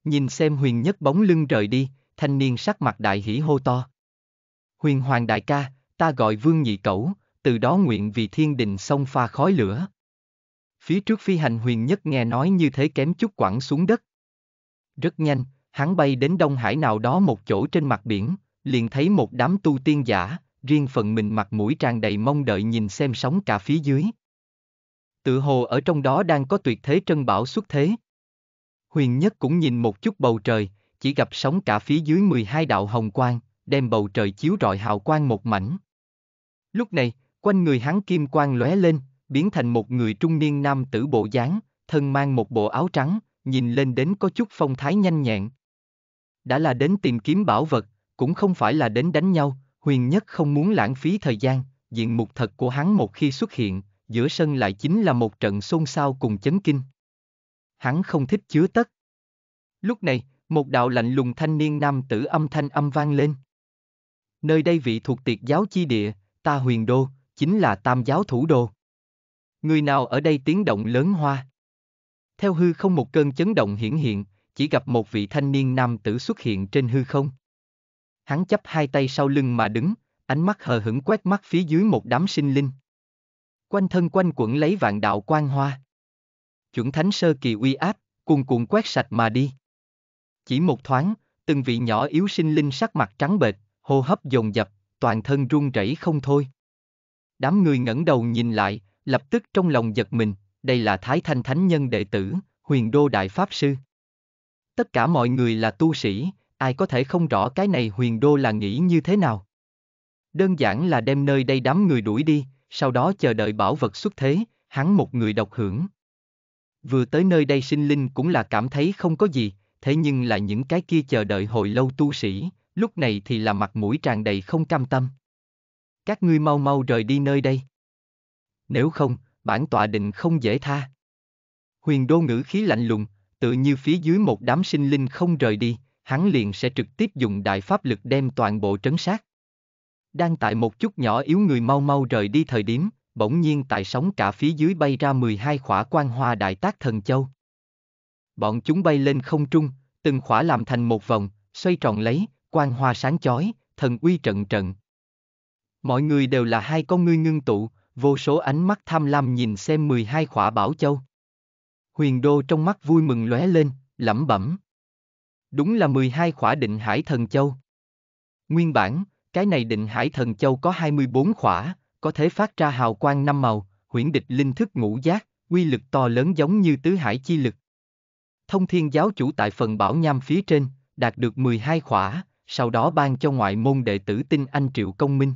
Nhìn xem huyền nhất bóng lưng rời đi, thanh niên sắc mặt đại hỉ hô to. Huyền hoàng đại ca, ta gọi vương nhị cẩu, từ đó nguyện vì thiên đình sông pha khói lửa. Phía trước phi hành huyền nhất nghe nói như thế kém chút quẳng xuống đất. Rất nhanh, hắn bay đến Đông Hải nào đó một chỗ trên mặt biển, liền thấy một đám tu tiên giả, riêng phần mình mặt mũi tràn đầy mong đợi nhìn xem sóng cả phía dưới. Tự hồ ở trong đó đang có tuyệt thế trân bảo xuất thế. Huyền Nhất cũng nhìn một chút bầu trời, chỉ gặp sóng cả phía dưới 12 đạo hồng quang, đem bầu trời chiếu rọi hào quang một mảnh. Lúc này, quanh người hắn kim quang lóe lên, biến thành một người trung niên nam tử bộ dáng, thân mang một bộ áo trắng, nhìn lên đến có chút phong thái nhanh nhẹn. Đã là đến tìm kiếm bảo vật, cũng không phải là đến đánh nhau, huyền nhất không muốn lãng phí thời gian, diện mục thật của hắn một khi xuất hiện, giữa sân lại chính là một trận xôn xao cùng chấn kinh. Hắn không thích chứa tất. Lúc này, một đạo lạnh lùng thanh niên nam tử âm thanh âm vang lên. Nơi đây vị thuộc tiệt giáo chi địa, ta huyền đô, chính là tam giáo thủ đô. Người nào ở đây tiếng động lớn hoa? Theo hư không một cơn chấn động hiển hiện, chỉ gặp một vị thanh niên nam tử xuất hiện trên hư không. Hắn chấp hai tay sau lưng mà đứng, ánh mắt hờ hững quét mắt phía dưới một đám sinh linh. Quanh thân quanh quẩn lấy vạn đạo quan hoa. Chuẩn thánh sơ kỳ uy áp, cuồn cuộn quét sạch mà đi. Chỉ một thoáng, từng vị nhỏ yếu sinh linh sắc mặt trắng bệch, hô hấp dồn dập, toàn thân run rẩy không thôi. Đám người ngẩng đầu nhìn lại, lập tức trong lòng giật mình, đây là Thái Thanh Thánh Nhân đệ tử, huyền đô đại pháp sư. Tất cả mọi người là tu sĩ, ai có thể không rõ cái này huyền đô là nghĩ như thế nào. Đơn giản là đem nơi đây đám người đuổi đi, sau đó chờ đợi bảo vật xuất thế, hắn một người độc hưởng. Vừa tới nơi đây sinh linh cũng là cảm thấy không có gì, thế nhưng là những cái kia chờ đợi hồi lâu tu sĩ, lúc này thì là mặt mũi tràn đầy không cam tâm. Các ngươi mau mau rời đi nơi đây. Nếu không, bản tọa định không dễ tha. Huyền đô ngữ khí lạnh lùng, tự như phía dưới một đám sinh linh không rời đi, hắn liền sẽ trực tiếp dùng đại pháp lực đem toàn bộ trấn sát. Đang tại một chút nhỏ yếu người mau mau rời đi thời điểm, bỗng nhiên tại sóng cả phía dưới bay ra 12 khỏa quan hoa đại tác thần châu. Bọn chúng bay lên không trung, từng khỏa làm thành một vòng, xoay tròn lấy, quan hoa sáng chói, thần uy trận trận. Mọi người đều là hai con ngươi ngưng tụ, vô số ánh mắt tham lam nhìn xem 12 khỏa bảo châu. Huyền Đô trong mắt vui mừng lóe lên, lẩm bẩm. Đúng là 12 khỏa định hải thần châu. Nguyên bản, cái này định hải thần châu có 24 khỏa, có thể phát ra hào quang năm màu, huyễn địch linh thức ngũ giác, quy lực to lớn giống như tứ hải chi lực. Thông thiên giáo chủ tại phần bảo nham phía trên, đạt được 12 khỏa, sau đó ban cho ngoại môn đệ tử tinh anh triệu công minh.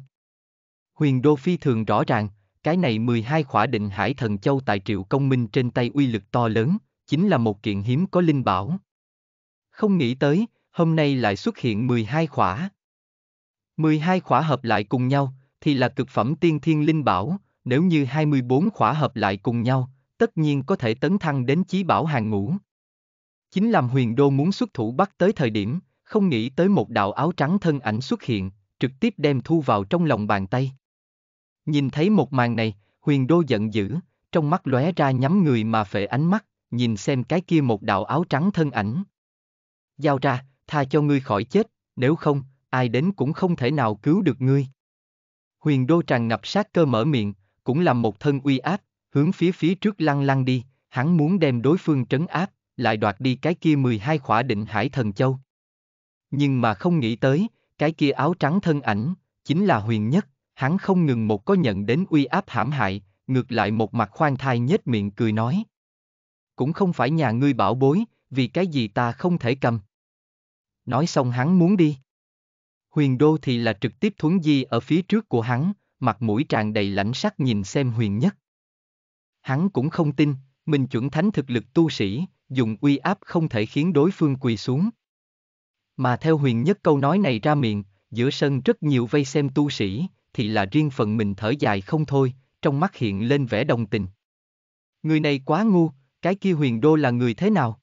Huyền Đô Phi thường rõ ràng, cái này 12 khỏa định hải thần châu tại triệu công minh trên tay uy lực to lớn, chính là một kiện hiếm có linh bảo. Không nghĩ tới, hôm nay lại xuất hiện 12 khỏa. 12 khỏa hợp lại cùng nhau, thì là cực phẩm tiên thiên linh bảo, nếu như 24 khỏa hợp lại cùng nhau, tất nhiên có thể tấn thăng đến chí bảo hàng ngũ. Chính làm huyền đô muốn xuất thủ bắt tới thời điểm, không nghĩ tới một đạo áo trắng thân ảnh xuất hiện, trực tiếp đem thu vào trong lòng bàn tay. Nhìn thấy một màn này, huyền đô giận dữ, trong mắt lóe ra nhắm người mà phệ ánh mắt, nhìn xem cái kia một đạo áo trắng thân ảnh. Giao ra, tha cho ngươi khỏi chết, nếu không, ai đến cũng không thể nào cứu được ngươi. Huyền đô tràn ngập sát cơ mở miệng, cũng làm một thân uy áp, hướng phía phía trước lăn lăn đi, hắn muốn đem đối phương trấn áp, lại đoạt đi cái kia 12 khỏa định hải thần châu. Nhưng mà không nghĩ tới, cái kia áo trắng thân ảnh, chính là huyền nhất, hắn không ngừng một có nhận đến uy áp hãm hại, ngược lại một mặt khoan thai nhếch miệng cười nói. Cũng không phải nhà ngươi bảo bối, vì cái gì ta không thể cầm. Nói xong hắn muốn đi. Huyền đô thì là trực tiếp thuấn di ở phía trước của hắn, mặt mũi tràn đầy lãnh sắc nhìn xem huyền nhất. Hắn cũng không tin, mình chuẩn thánh thực lực tu sĩ, dùng uy áp không thể khiến đối phương quỳ xuống. Mà theo huyền nhất câu nói này ra miệng, giữa sân rất nhiều vây xem tu sĩ, thì là riêng phần mình thở dài không thôi, trong mắt hiện lên vẻ đồng tình. Người này quá ngu, cái kia huyền đô là người thế nào?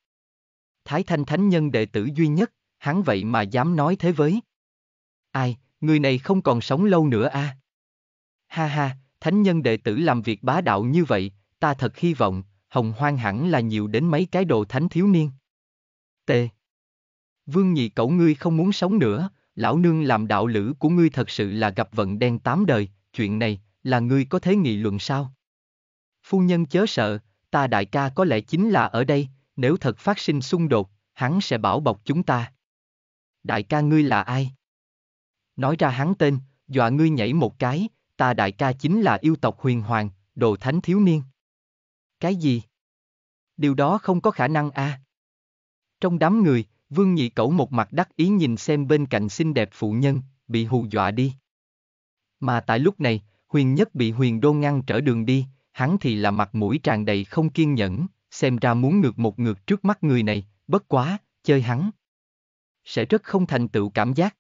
Thái thanh thánh nhân đệ tử duy nhất, hắn vậy mà dám nói thế với. Ai, người này không còn sống lâu nữa a. À? Ha ha, thánh nhân đệ tử làm việc bá đạo như vậy, ta thật hy vọng, hồng hoang hẳn là nhiều đến mấy cái đồ thánh thiếu niên. T. Vương nhị cậu ngươi không muốn sống nữa, lão nương làm đạo lữ của ngươi thật sự là gặp vận đen tám đời, chuyện này, là ngươi có thế nghị luận sao? Phu nhân chớ sợ, ta đại ca có lẽ chính là ở đây, nếu thật phát sinh xung đột, hắn sẽ bảo bọc chúng ta. Đại ca ngươi là ai? Nói ra hắn tên, dọa ngươi nhảy một cái, ta đại ca chính là yêu tộc huyền hoàng, đồ thánh thiếu niên. Cái gì? Điều đó không có khả năng a. Trong đám người, Vương Nhị Cẩu một mặt đắc ý nhìn xem bên cạnh xinh đẹp phụ nhân, bị hù dọa đi. Mà tại lúc này, Huyền Nhất bị Huyền Đô ngăn trở đường đi, hắn thì là mặt mũi tràn đầy không kiên nhẫn, xem ra muốn ngược một ngược trước mắt người này, bất quá, chơi hắn. Sẽ rất không thành tựu cảm giác.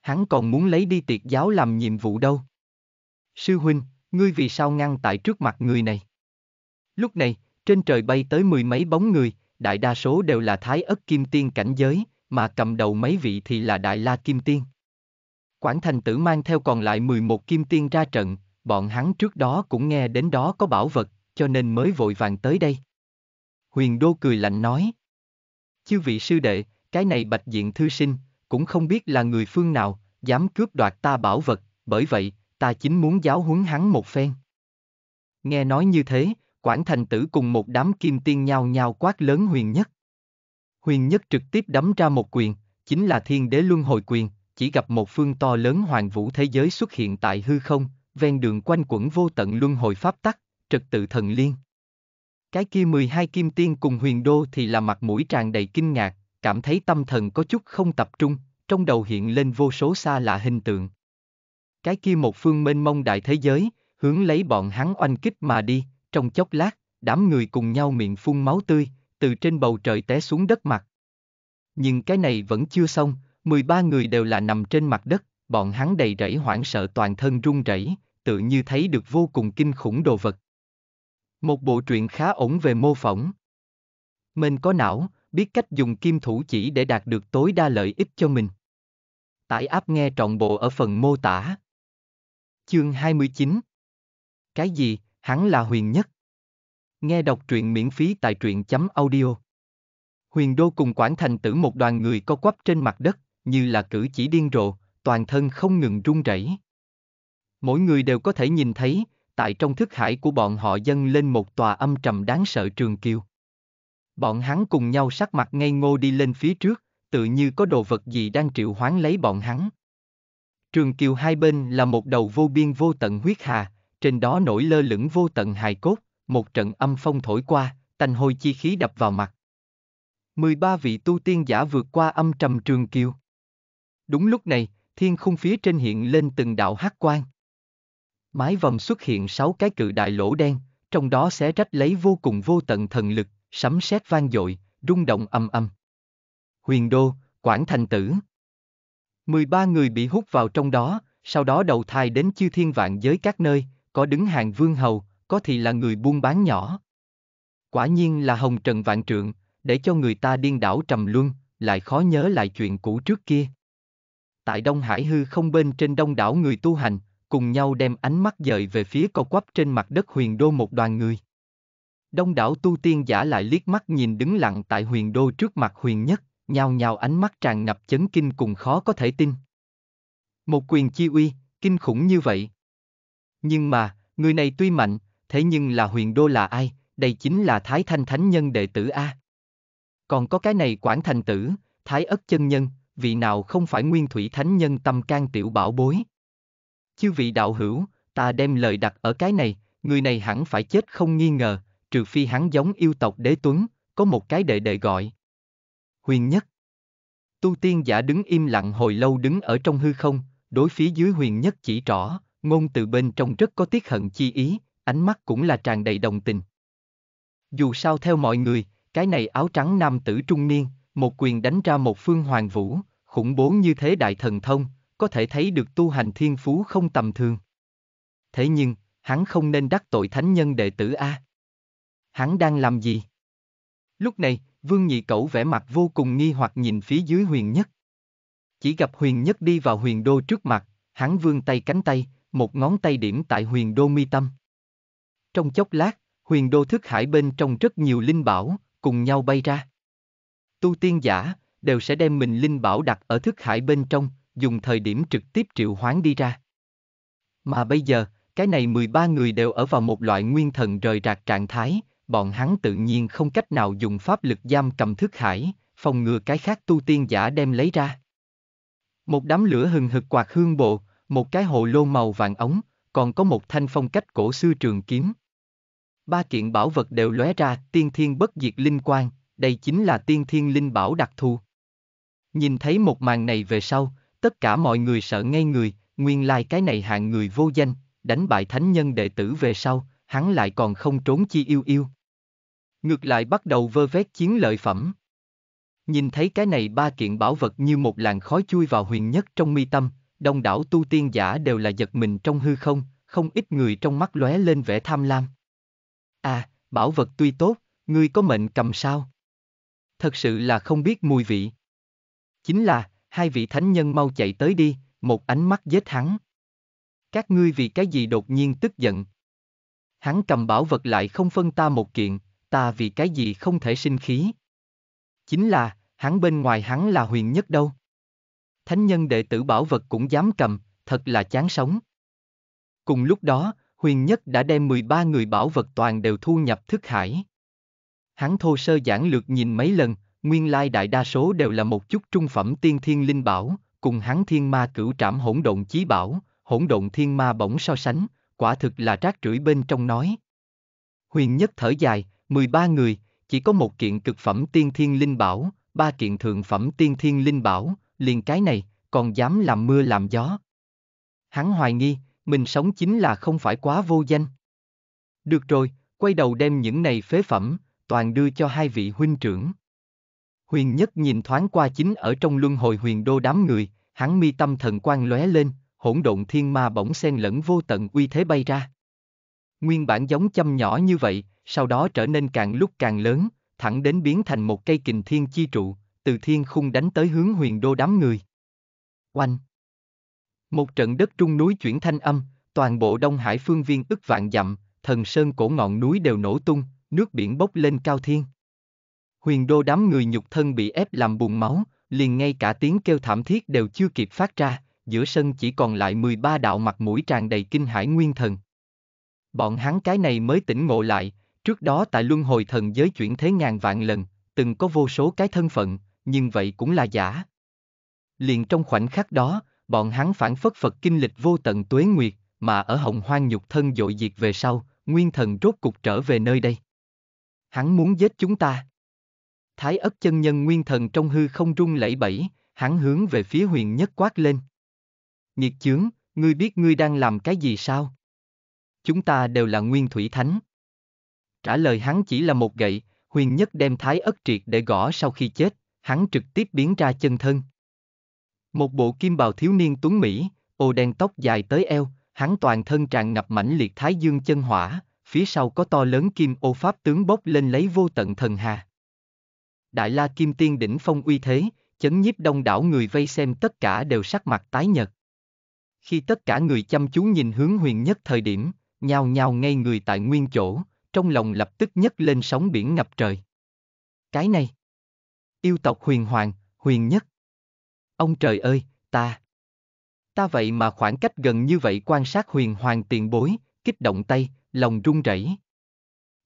Hắn còn muốn lấy đi tiệt giáo làm nhiệm vụ đâu. Sư huynh, ngươi vì sao ngăn tại trước mặt người này? Lúc này, trên trời bay tới mười mấy bóng người, đại đa số đều là thái ất kim tiên cảnh giới, mà cầm đầu mấy vị thì là đại la kim tiên. Quảng thành tử mang theo còn lại 11 kim tiên ra trận, bọn hắn trước đó cũng nghe đến đó có bảo vật, cho nên mới vội vàng tới đây. Huyền Đô cười lạnh nói. Chư vị sư đệ, cái này bạch diện thư sinh, cũng không biết là người phương nào, dám cướp đoạt ta bảo vật, bởi vậy, ta chính muốn giáo huấn hắn một phen. Nghe nói như thế, Quảng Thành Tử cùng một đám kim tiên nhao nhao quát lớn huyền nhất. Huyền nhất trực tiếp đấm ra một quyền, chính là thiên đế luân hồi quyền, chỉ gặp một phương to lớn hoàng vũ thế giới xuất hiện tại hư không, ven đường quanh quẩn vô tận luân hồi pháp tắc, trật tự thần liên. Cái kia 12 kim tiên cùng huyền đô thì là mặt mũi tràn đầy kinh ngạc, cảm thấy tâm thần có chút không tập trung, trong đầu hiện lên vô số xa lạ hình tượng. Cái kia một phương mênh mông đại thế giới, hướng lấy bọn hắn oanh kích mà đi, trong chốc lát, đám người cùng nhau miệng phun máu tươi, từ trên bầu trời té xuống đất mặt. Nhưng cái này vẫn chưa xong, 13 người đều là nằm trên mặt đất, bọn hắn đầy rẫy hoảng sợ toàn thân run rẩy, tự như thấy được vô cùng kinh khủng đồ vật. Một bộ truyện khá ổn về mô phỏng. Mình có não, biết cách dùng kim thủ chỉ để đạt được tối đa lợi ích cho mình. Tải áp nghe trọn bộ ở phần mô tả. Chương 29 Cái gì, hắn là huyền nhất? Nghe đọc truyện miễn phí tại truyện chấm audio. Huyền Đô cùng Quảng Thành tử một đoàn người co quắp trên mặt đất, như là cử chỉ điên rồ, toàn thân không ngừng run rẩy. Mỗi người đều có thể nhìn thấy, tại trong thức hải của bọn họ dâng lên một tòa âm trầm đáng sợ trường kiều. Bọn hắn cùng nhau sắc mặt ngây ngô đi lên phía trước, tự như có đồ vật gì đang triệu hoán lấy bọn hắn. Trường kiều hai bên là một đầu vô biên vô tận huyết hà, trên đó nổi lơ lửng vô tận hài cốt, một trận âm phong thổi qua, tanh hôi chi khí đập vào mặt. 13 vị tu tiên giả vượt qua âm trầm trường kiều. Đúng lúc này, thiên khung phía trên hiện lên từng đạo hắc quang. Mái vòng xuất hiện sáu cái cự đại lỗ đen, trong đó xé rách lấy vô cùng vô tận thần lực, sấm sét vang dội, rung động âm âm. Huyền Đô, Quảng Thành Tử 13 người bị hút vào trong đó, sau đó đầu thai đến chư thiên vạn giới các nơi, có đứng hàng vương hầu, có thì là người buôn bán nhỏ. Quả nhiên là hồng trần vạn trượng, để cho người ta điên đảo trầm luân, lại khó nhớ lại chuyện cũ trước kia. Tại Đông Hải hư không bên trên đông đảo người tu hành, cùng nhau đem ánh mắt dời về phía co quắp trên mặt đất huyền đô một đoàn người. Đông đảo tu tiên giả lại liếc mắt nhìn đứng lặng tại huyền đô trước mặt huyền nhất, nhao nhao ánh mắt tràn ngập chấn kinh cùng khó có thể tin. Một quyền chi uy, kinh khủng như vậy. Nhưng mà, người này tuy mạnh, thế nhưng là huyền đô là ai, đây chính là Thái Thanh Thánh Nhân đệ tử A. Còn có cái này Quảng Thành Tử, Thái Ất Chân Nhân, vị nào không phải Nguyên Thủy Thánh Nhân tâm can tiểu bảo bối. Chư vị đạo hữu, ta đem lời đặt ở cái này, người này hẳn phải chết không nghi ngờ, trừ phi hắn giống yêu tộc đế tuấn, có một cái đệ đệ gọi. Huyền nhất. Tu tiên giả đứng im lặng hồi lâu đứng ở trong hư không, đối phía dưới huyền nhất chỉ trỏ, ngôn từ bên trong rất có tiết hận chi ý, ánh mắt cũng là tràn đầy đồng tình. Dù sao theo mọi người, cái này áo trắng nam tử trung niên, một quyền đánh ra một phương hoàng vũ, khủng bố như thế đại thần thông, có thể thấy được tu hành thiên phú không tầm thường. Thế nhưng, hắn không nên đắc tội thánh nhân đệ tử A. Hắn đang làm gì? Lúc này, Vương Nhị Cẩu vẻ mặt vô cùng nghi hoặc nhìn phía dưới huyền nhất. Chỉ gặp huyền nhất đi vào huyền đô trước mặt, hắn vương tay cánh tay, một ngón tay điểm tại huyền đô mi tâm. Trong chốc lát, huyền đô thức hải bên trong rất nhiều linh bảo, cùng nhau bay ra. Tu tiên giả, đều sẽ đem mình linh bảo đặt ở thức hải bên trong, dùng thời điểm trực tiếp triệu hoán đi ra. Mà bây giờ, cái này 13 người đều ở vào một loại nguyên thần rời rạc trạng thái, bọn hắn tự nhiên không cách nào dùng pháp lực giam cầm thức hải, phòng ngừa cái khác tu tiên giả đem lấy ra. Một đám lửa hừng hực quạt hương bộ, một cái hồ lô màu vàng ống, còn có một thanh phong cách cổ xưa trường kiếm. Ba kiện bảo vật đều lóe ra tiên thiên bất diệt linh quang, đây chính là tiên thiên linh bảo đặc thù. Nhìn thấy một màn này về sau, tất cả mọi người sợ ngây người, nguyên lai like cái này hạng người vô danh, đánh bại thánh nhân đệ tử về sau, hắn lại còn không trốn chi yêu yêu. Ngược lại bắt đầu vơ vét chiến lợi phẩm. Nhìn thấy cái này ba kiện bảo vật như một làn khói chui vào huyền nhất trong mi tâm, đông đảo tu tiên giả đều là giật mình trong hư không, không ít người trong mắt lóe lên vẻ tham lam. À, bảo vật tuy tốt, ngươi có mệnh cầm sao? Thật sự là không biết mùi vị. Chính là, hai vị thánh nhân mau chạy tới đi, một ánh mắt giết hắn. Các ngươi vì cái gì đột nhiên tức giận? Hắn cầm bảo vật lại không phân ta một kiện, ta vì cái gì không thể sinh khí? Chính là, hắn bên ngoài hắn là huyền nhất đâu. Thánh nhân đệ tử bảo vật cũng dám cầm, thật là chán sống. Cùng lúc đó, huyền nhất đã đem 13 người bảo vật toàn đều thu nhập thức hải. Hắn thô sơ giản lược nhìn mấy lần, nguyên lai đại đa số đều là một chút trung phẩm tiên thiên linh bảo, cùng hắn thiên ma cửu trảm hỗn độn chí bảo, hỗn độn thiên ma bỗng so sánh, quả thực là rác rưởi bên trong nói. Huyền nhất thở dài, 13 người, chỉ có một kiện cực phẩm tiên thiên linh bảo, ba kiện thượng phẩm tiên thiên linh bảo, liền cái này, còn dám làm mưa làm gió. Hắn hoài nghi, mình sống chính là không phải quá vô danh. Được rồi, quay đầu đem những này phế phẩm, toàn đưa cho hai vị huynh trưởng. Huyền nhất nhìn thoáng qua chính ở trong luân hồi huyền đô đám người, hắn mi tâm thần quang lóe lên, hỗn độn thiên ma bỗng xen lẫn vô tận uy thế bay ra. Nguyên bản giống châm nhỏ như vậy, sau đó trở nên càng lúc càng lớn, thẳng đến biến thành một cây kình thiên chi trụ, từ thiên khung đánh tới hướng huyền đô đám người. Oanh! Một trận đất trung núi chuyển thanh âm, toàn bộ Đông Hải phương viên ức vạn dặm, thần sơn cổ ngọn núi đều nổ tung, nước biển bốc lên cao thiên. Huyền đô đám người nhục thân bị ép làm bùn máu, liền ngay cả tiếng kêu thảm thiết đều chưa kịp phát ra, giữa sân chỉ còn lại 13 đạo mặt mũi tràn đầy kinh hải nguyên thần. Bọn hắn cái này mới tỉnh ngộ lại, trước đó tại luân hồi thần giới chuyển thế ngàn vạn lần, từng có vô số cái thân phận, nhưng vậy cũng là giả. Liền trong khoảnh khắc đó, bọn hắn phản phất Phật kinh lịch vô tận tuế nguyệt, mà ở hồng hoang nhục thân dội diệt về sau, nguyên thần rốt cục trở về nơi đây. Hắn muốn giết chúng ta. Thái ất chân nhân nguyên thần trong hư không rung lẫy bẫy, hắn hướng về phía huyền nhất quát lên. Nhiệt chướng, ngươi biết ngươi đang làm cái gì sao? Chúng ta đều là nguyên thủy thánh. Trả lời hắn chỉ là một gậy, huyền nhất đem thái ất triệt để gõ sau khi chết, hắn trực tiếp biến ra chân thân. Một bộ kim bào thiếu niên tuấn Mỹ, ô đen tóc dài tới eo, hắn toàn thân tràn ngập mãnh liệt thái dương chân hỏa, phía sau có to lớn kim ô pháp tướng bốc lên lấy vô tận thần hà. Đại la kim tiên đỉnh phong uy thế, chấn nhiếp đông đảo người vây xem tất cả đều sắc mặt tái nhợt. Khi tất cả người chăm chú nhìn hướng huyền nhất thời điểm, nhao nhao ngay người tại nguyên chỗ, trong lòng lập tức nhấc lên sóng biển ngập trời. Cái này, yêu tộc huyền hoàng, huyền nhất. Ông trời ơi, ta. Ta vậy mà khoảng cách gần như vậy quan sát huyền hoàng tiền bối, kích động tay, lòng run rẩy.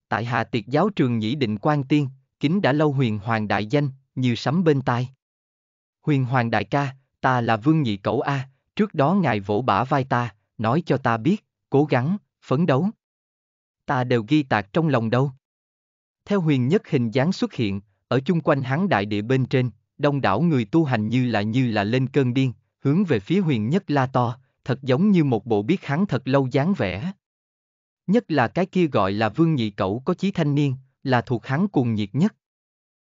Tại hạ tiệt giáo trường nhĩ định quan tiên, kính đã lâu huyền hoàng đại danh, như sấm bên tai. Huyền hoàng đại ca, ta là vương nhị cẩu A, trước đó ngài vỗ bả vai ta, nói cho ta biết, cố gắng, phấn đấu. Ta đều ghi tạc trong lòng đâu. Theo huyền nhất hình dáng xuất hiện, ở chung quanh hắn đại địa bên trên, đông đảo người tu hành như là như là lên cơn điên, hướng về phía huyền nhất la to, thật giống như một bộ biết hắn thật lâu dáng vẻ. Nhất là cái kia gọi là vương nhị cẩu có chí thanh niên, là thuộc hắn cuồng nhiệt nhất.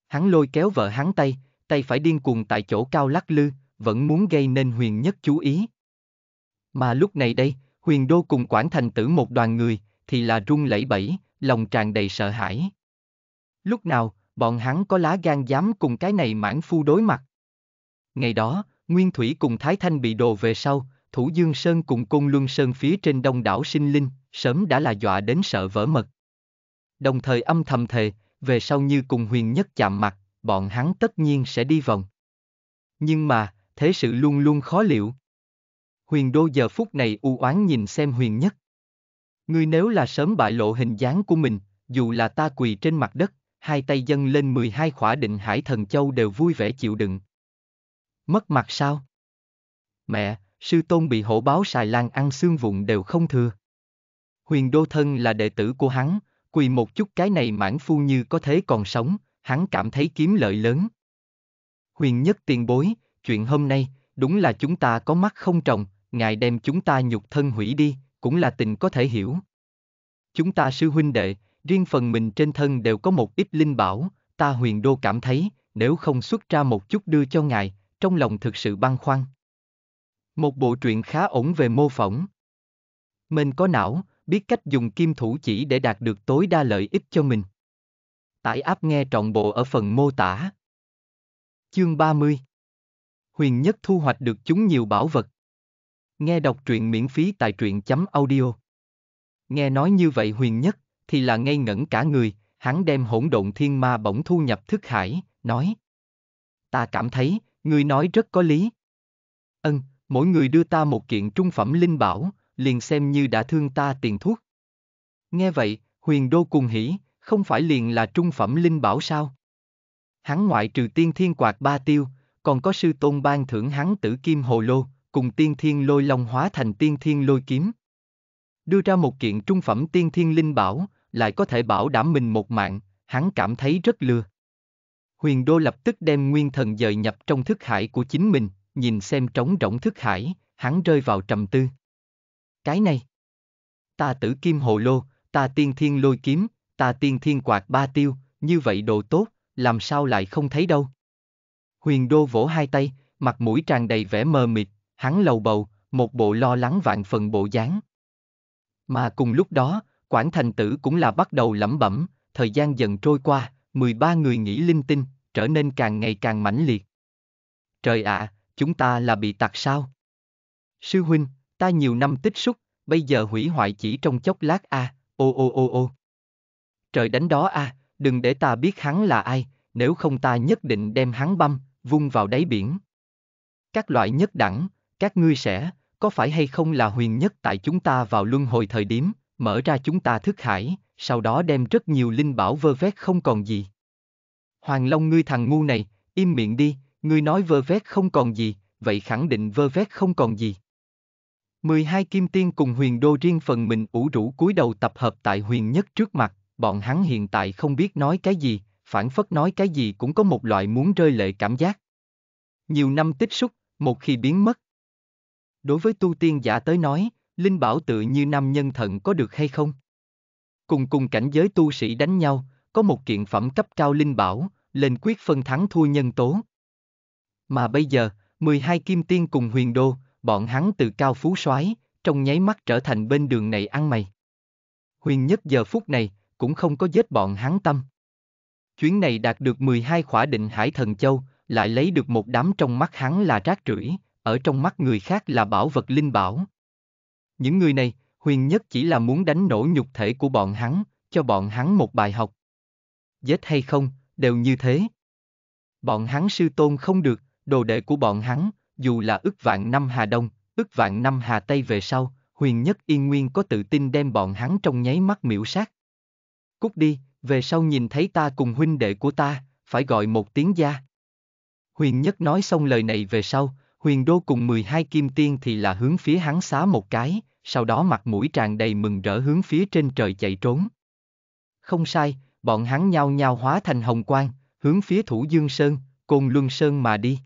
Hắn lôi kéo vợ hắn tay, tay phải điên cuồng tại chỗ cao lắc lư, vẫn muốn gây nên huyền nhất chú ý. Mà lúc này đây, huyền đô cùng quản thành tử một đoàn người, thì là run lẩy bẩy, lòng tràn đầy sợ hãi. Lúc nào, bọn hắn có lá gan dám cùng cái này mãn phu đối mặt. Ngày đó, Nguyên Thủy cùng Thái Thanh bị đồ về sau, Thủ Dương Sơn cùng Côn Luân Sơn phía trên đông đảo sinh linh, sớm đã là dọa đến sợ vỡ mật. Đồng thời âm thầm thề, về sau như cùng huyền nhất chạm mặt, bọn hắn tất nhiên sẽ đi vòng. Nhưng mà, thế sự luôn luôn khó liệu. Huyền đô giờ phút này u oán nhìn xem huyền nhất. Ngươi nếu là sớm bại lộ hình dáng của mình, dù là ta quỳ trên mặt đất, hai tay dâng lên 12 khỏa định hải thần châu đều vui vẻ chịu đựng. Mất mặt sao? Mẹ, sư tôn bị hổ báo xài lan ăn xương vụn đều không thừa. Huyền đô thân là đệ tử của hắn, quỳ một chút cái này mãn phu như có thế còn sống, hắn cảm thấy kiếm lợi lớn. Huyền nhất tiền bối, chuyện hôm nay, đúng là chúng ta có mắt không trồng, ngài đem chúng ta nhục thân hủy đi, cũng là tình có thể hiểu. Chúng ta sư huynh đệ, riêng phần mình trên thân đều có một ít linh bảo, ta huyền đô cảm thấy, nếu không xuất ra một chút đưa cho ngài, trong lòng thực sự băn khoăn. Một bộ truyện khá ổn về mô phỏng. Mình có não, biết cách dùng kim thủ chỉ để đạt được tối đa lợi ích cho mình. Tải áp nghe trọn bộ ở phần mô tả. Chương 30 Huyền Nhất thu hoạch được chúng nhiều bảo vật. Nghe đọc truyện miễn phí tại truyện chấm audio. Nghe nói như vậy Huyền Nhất, thì là ngây ngẩn cả người, hắn đem hỗn độn thiên ma bỗng thu nhập thức hải, nói. Ta cảm thấy, ngươi nói rất có lý. Ân, mỗi người đưa ta một kiện trung phẩm linh bảo, liền xem như đã thương ta tiền thuốc. Nghe vậy, huyền đô cùng hỉ, không phải liền là trung phẩm linh bảo sao? Hắn ngoại trừ tiên thiên quạt ba tiêu, còn có sư tôn ban thưởng hắn tử kim hồ lô, cùng tiên thiên lôi long hóa thành tiên thiên lôi kiếm. Đưa ra một kiện trung phẩm tiên thiên linh bảo, lại có thể bảo đảm mình một mạng, hắn cảm thấy rất lừa. Huyền Đô lập tức đem nguyên thần dời nhập trong thức hải của chính mình, nhìn xem trống rỗng thức hải, hắn rơi vào trầm tư. Cái này. Ta tử kim hồ lô, ta tiên thiên lôi kiếm, ta tiên thiên quạt ba tiêu, như vậy đồ tốt, làm sao lại không thấy đâu. Huyền Đô vỗ hai tay, mặt mũi tràn đầy vẻ mờ mịt, hắn lầu bầu, một bộ lo lắng vạn phần bộ dáng. Mà cùng lúc đó, Quảng Thành Tử cũng là bắt đầu lẩm bẩm, thời gian dần trôi qua, 13 người nghĩ linh tinh, trở nên càng ngày càng mãnh liệt. Trời ạ, chúng ta là bị tặc sao? Sư huynh, ta nhiều năm tích xúc, bây giờ hủy hoại chỉ trong chốc lát a, à, ô ô ô ô. Trời đánh đó a, à, đừng để ta biết hắn là ai, nếu không ta nhất định đem hắn băm, vung vào đáy biển. Các loại nhất đẳng, các ngươi sẽ, có phải hay không là huyền nhất tại chúng ta vào luân hồi thời điểm, mở ra chúng ta thức hải, sau đó đem rất nhiều linh bảo vơ vét không còn gì. Hoàng Long ngươi thằng ngu này, im miệng đi, ngươi nói vơ vét không còn gì, vậy khẳng định vơ vét không còn gì. 12 kim tiên cùng huyền đô riêng phần mình ủ rũ cúi đầu tập hợp tại huyền nhất trước mặt, bọn hắn hiện tại không biết nói cái gì, phản phất nói cái gì cũng có một loại muốn rơi lệ cảm giác. Nhiều năm tích xúc, một khi biến mất. Đối với tu tiên giả tới nói, Linh bảo tự như nam nhân thận có được hay không? Cùng cùng cảnh giới tu sĩ đánh nhau, có một kiện phẩm cấp cao linh bảo, lên quyết phân thắng thua nhân tố. Mà bây giờ, 12 kim tiên cùng huyền đô, bọn hắn từ cao phú soái trong nháy mắt trở thành bên đường này ăn mày. Huyền nhất giờ phút này, cũng không có giết bọn hắn tâm. Chuyến này đạt được 12 khỏa định hải thần châu, lại lấy được một đám trong mắt hắn là rác rưởi, ở trong mắt người khác là bảo vật linh bảo. Những người này, huyền nhất chỉ là muốn đánh nổ nhục thể của bọn hắn, cho bọn hắn một bài học. Giết hay không, đều như thế. Bọn hắn sư tôn không được, đồ đệ của bọn hắn, dù là ức vạn năm Hà Đông, ức vạn năm Hà Tây về sau, huyền nhất yên nguyên có tự tin đem bọn hắn trong nháy mắt miễu sát. Cút đi, về sau nhìn thấy ta cùng huynh đệ của ta, phải gọi một tiếng gia. Huyền nhất nói xong lời này về sau, huyền đô cùng 12 kim tiên thì là hướng phía hắn xá một cái, sau đó mặt mũi tràn đầy mừng rỡ hướng phía trên trời chạy trốn. Không sai, bọn hắn nhao nhao hóa thành hồng quang, hướng phía Thủ Dương Sơn, Côn Luân Sơn mà đi.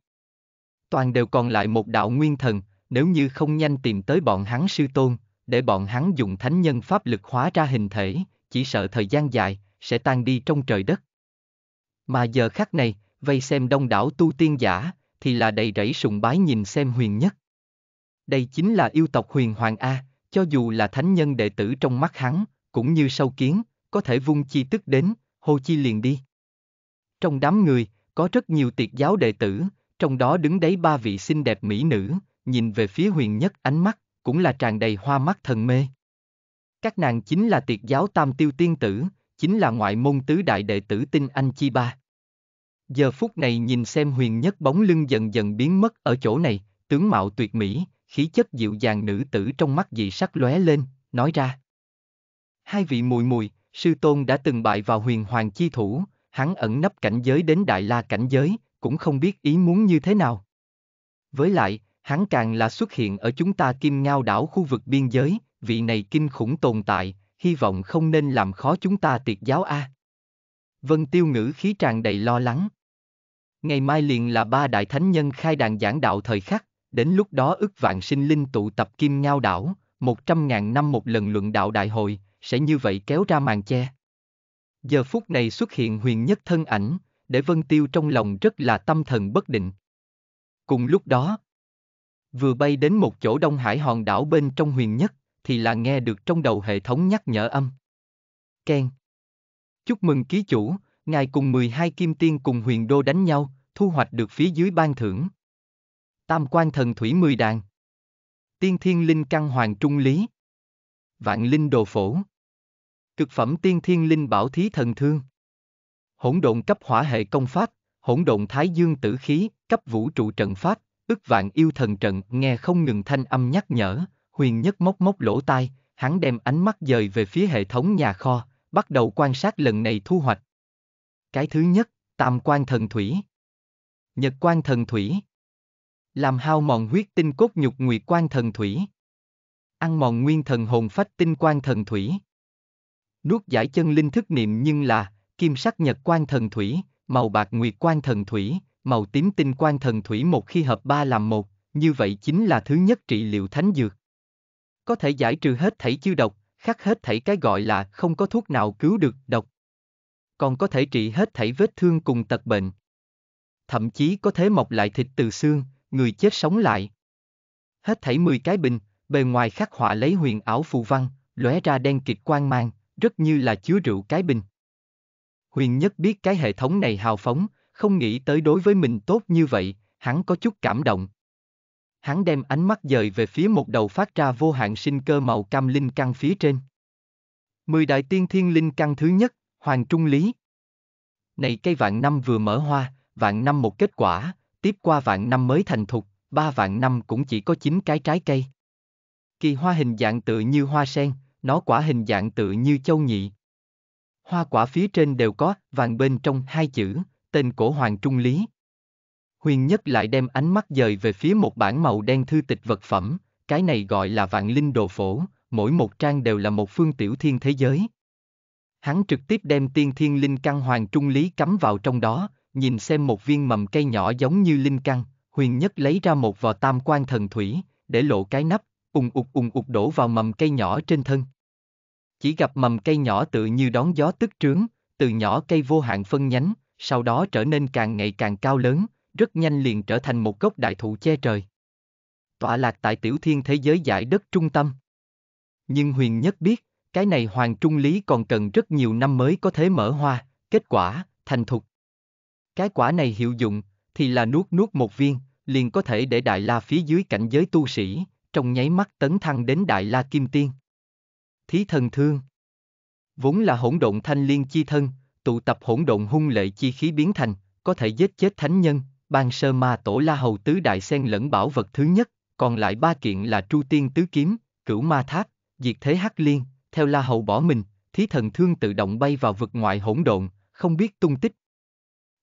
Toàn đều còn lại một đạo nguyên thần, nếu như không nhanh tìm tới bọn hắn sư tôn, để bọn hắn dùng thánh nhân pháp lực hóa ra hình thể, chỉ sợ thời gian dài, sẽ tan đi trong trời đất. Mà giờ khắc này, vây xem đông đảo tu tiên giả, thì là đầy rẫy sùng bái nhìn xem huyền nhất. Đây chính là yêu tộc huyền hoàng A, cho dù là thánh nhân đệ tử trong mắt hắn, cũng như sâu kiến, có thể vung chi tức đến, hô chi liền đi. Trong đám người, có rất nhiều tiệt giáo đệ tử, trong đó đứng đấy ba vị xinh đẹp mỹ nữ, nhìn về phía huyền nhất ánh mắt, cũng là tràn đầy hoa mắt thần mê. Các nàng chính là tiệt giáo tam tiêu tiên tử, chính là ngoại môn tứ đại đệ tử tinh anh chi ba. Giờ phút này nhìn xem huyền nhất bóng lưng dần dần biến mất ở chỗ này, tướng mạo tuyệt mỹ, khí chất dịu dàng nữ tử trong mắt dị sắc lóe lên, nói ra. Hai vị mùi mùi, sư tôn đã từng bại vào huyền hoàng chi thủ, hắn ẩn nấp cảnh giới đến đại la cảnh giới, cũng không biết ý muốn như thế nào. Với lại, hắn càng là xuất hiện ở chúng ta kim ngao đảo khu vực biên giới, vị này kinh khủng tồn tại, hy vọng không nên làm khó chúng ta tiệt giáo A. Vân tiêu ngữ khí tràn đầy lo lắng. Ngày mai liền là ba đại thánh nhân khai đàn giảng đạo thời khắc, đến lúc đó ức vạn sinh linh tụ tập kim ngao đảo, một trăm ngàn năm một lần luận đạo đại hội, sẽ như vậy kéo ra màn che. Giờ phút này xuất hiện huyền nhất thân ảnh, để Vân Tiêu trong lòng rất là tâm thần bất định. Cùng lúc đó, vừa bay đến một chỗ Đông Hải hòn đảo bên trong huyền nhất, thì là nghe được trong đầu hệ thống nhắc nhở âm. Ken. Chúc mừng ký chủ, ngài cùng 12 kim tiên cùng huyền đô đánh nhau, thu hoạch được phía dưới ban thưởng. Tam quan thần thủy 10 đàn. Tiên thiên linh căn hoàng trung lý. Vạn linh đồ phổ. Cực phẩm tiên thiên linh bảo thí thần thương. Hỗn độn cấp hỏa hệ công pháp, hỗn độn thái dương tử khí, cấp vũ trụ trận pháp, ức vạn yêu thần trận nghe không ngừng thanh âm nhắc nhở, huyền nhất móc móc lỗ tai, hắn đem ánh mắt dời về phía hệ thống nhà kho, bắt đầu quan sát lần này thu hoạch. Cái thứ nhất, tam quan thần thủy. Nhật quan thần thủy. Làm hao mòn huyết tinh cốt nhục nguyệt quan thần thủy. Ăn mòn nguyên thần hồn phách tinh quan thần thủy. Nuốt giải chân linh thức niệm nhưng là, kim sắc nhật quan thần thủy, màu bạc nguyệt quan thần thủy, màu tím tinh quan thần thủy một khi hợp ba làm một, như vậy chính là thứ nhất trị liệu thánh dược. Có thể giải trừ hết thảy chư độc, khắc hết thảy cái gọi là không có thuốc nào cứu được độc. Còn có thể trị hết thảy vết thương cùng tật bệnh. Thậm chí có thể mọc lại thịt từ xương, người chết sống lại. Hết thảy 10 cái bình, bề ngoài khắc họa lấy huyền ảo phù văn, lóe ra đen kịt quang mang, rất như là chứa rượu cái bình. Huyền Nhất biết cái hệ thống này hào phóng, không nghĩ tới đối với mình tốt như vậy, hắn có chút cảm động. Hắn đem ánh mắt dời về phía một đầu phát ra vô hạn sinh cơ màu cam linh căn phía trên. Mười đại tiên thiên linh căn thứ nhất, Hoàng Trung Lý. Này cây vạn năm vừa mở hoa, vạn năm một kết quả, tiếp qua vạn năm mới thành thục, ba vạn năm cũng chỉ có chín cái trái cây. Kỳ hoa hình dạng tự như hoa sen, nó quả hình dạng tự như châu nhị. Hoa quả phía trên đều có, vàng bên trong hai chữ, tên cổ Hoàng Trung Lý. Huyền Nhất lại đem ánh mắt dời về phía một bản màu đen thư tịch vật phẩm, cái này gọi là vạn linh đồ phổ, mỗi một trang đều là một phương tiểu thiên thế giới. Hắn trực tiếp đem tiên thiên linh căn hoàng trung lý cắm vào trong đó, nhìn xem một viên mầm cây nhỏ giống như linh căn, huyền nhất lấy ra một vò tam quan thần thủy, để lộ cái nắp, ùng ục ùng ục đổ vào mầm cây nhỏ trên thân. Chỉ gặp mầm cây nhỏ tự như đón gió tức trướng, từ nhỏ cây vô hạn phân nhánh, sau đó trở nên càng ngày càng cao lớn, rất nhanh liền trở thành một gốc đại thụ che trời. Tọa lạc tại tiểu thiên thế giới giải đất trung tâm. Nhưng huyền nhất biết, cái này hoàng trung lý còn cần rất nhiều năm mới có thể mở hoa, kết quả, thành thục. Cái quả này hiệu dụng, thì là nuốt nuốt một viên, liền có thể để đại la phía dưới cảnh giới tu sĩ, trong nháy mắt tấn thăng đến đại la kim tiên. Thí thần thương Vốn là hỗn độn thanh liên chi thân, tụ tập hỗn độn hung lệ chi khí biến thành, có thể giết chết thánh nhân, ban sơ ma tổ la hầu tứ đại sen lẫn bảo vật thứ nhất, còn lại ba kiện là tru tiên tứ kiếm, cửu ma tháp, diệt thế hắc liên, theo la hầu bỏ mình, thí thần thương tự động bay vào vực ngoại hỗn độn, không biết tung tích.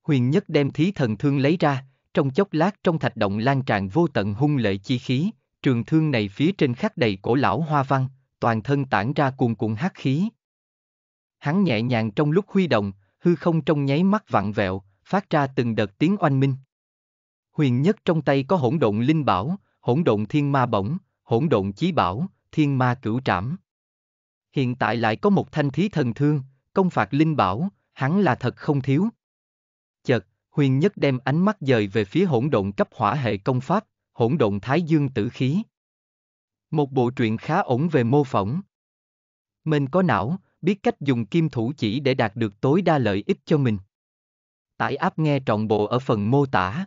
Huyền nhất đem thí thần thương lấy ra, trong chốc lát trong thạch động lan tràn vô tận hung lệ chi khí, trường thương này phía trên khắc đầy cổ lão hoa văn, toàn thân tản ra cuồn cuộn hắc khí. Hắn nhẹ nhàng trong lúc huy động, hư không trong nháy mắt vặn vẹo, phát ra từng đợt tiếng oanh minh. Huyền nhất trong tay có hỗn độn linh bảo, hỗn độn thiên ma bổng, hỗn độn chí bảo, thiên ma cửu trảm. Hiện tại lại có một thanh thí thần thương, công phạt linh bảo, hắn là thật không thiếu. Chợt, huyền nhất đem ánh mắt dời về phía hỗn độn cấp hỏa hệ công pháp, hỗn độn thái dương tử khí. Một bộ truyện khá ổn về mô phỏng. Mình có não, biết cách dùng kim thủ chỉ để đạt được tối đa lợi ích cho mình. Tải áp nghe trọn bộ ở phần mô tả.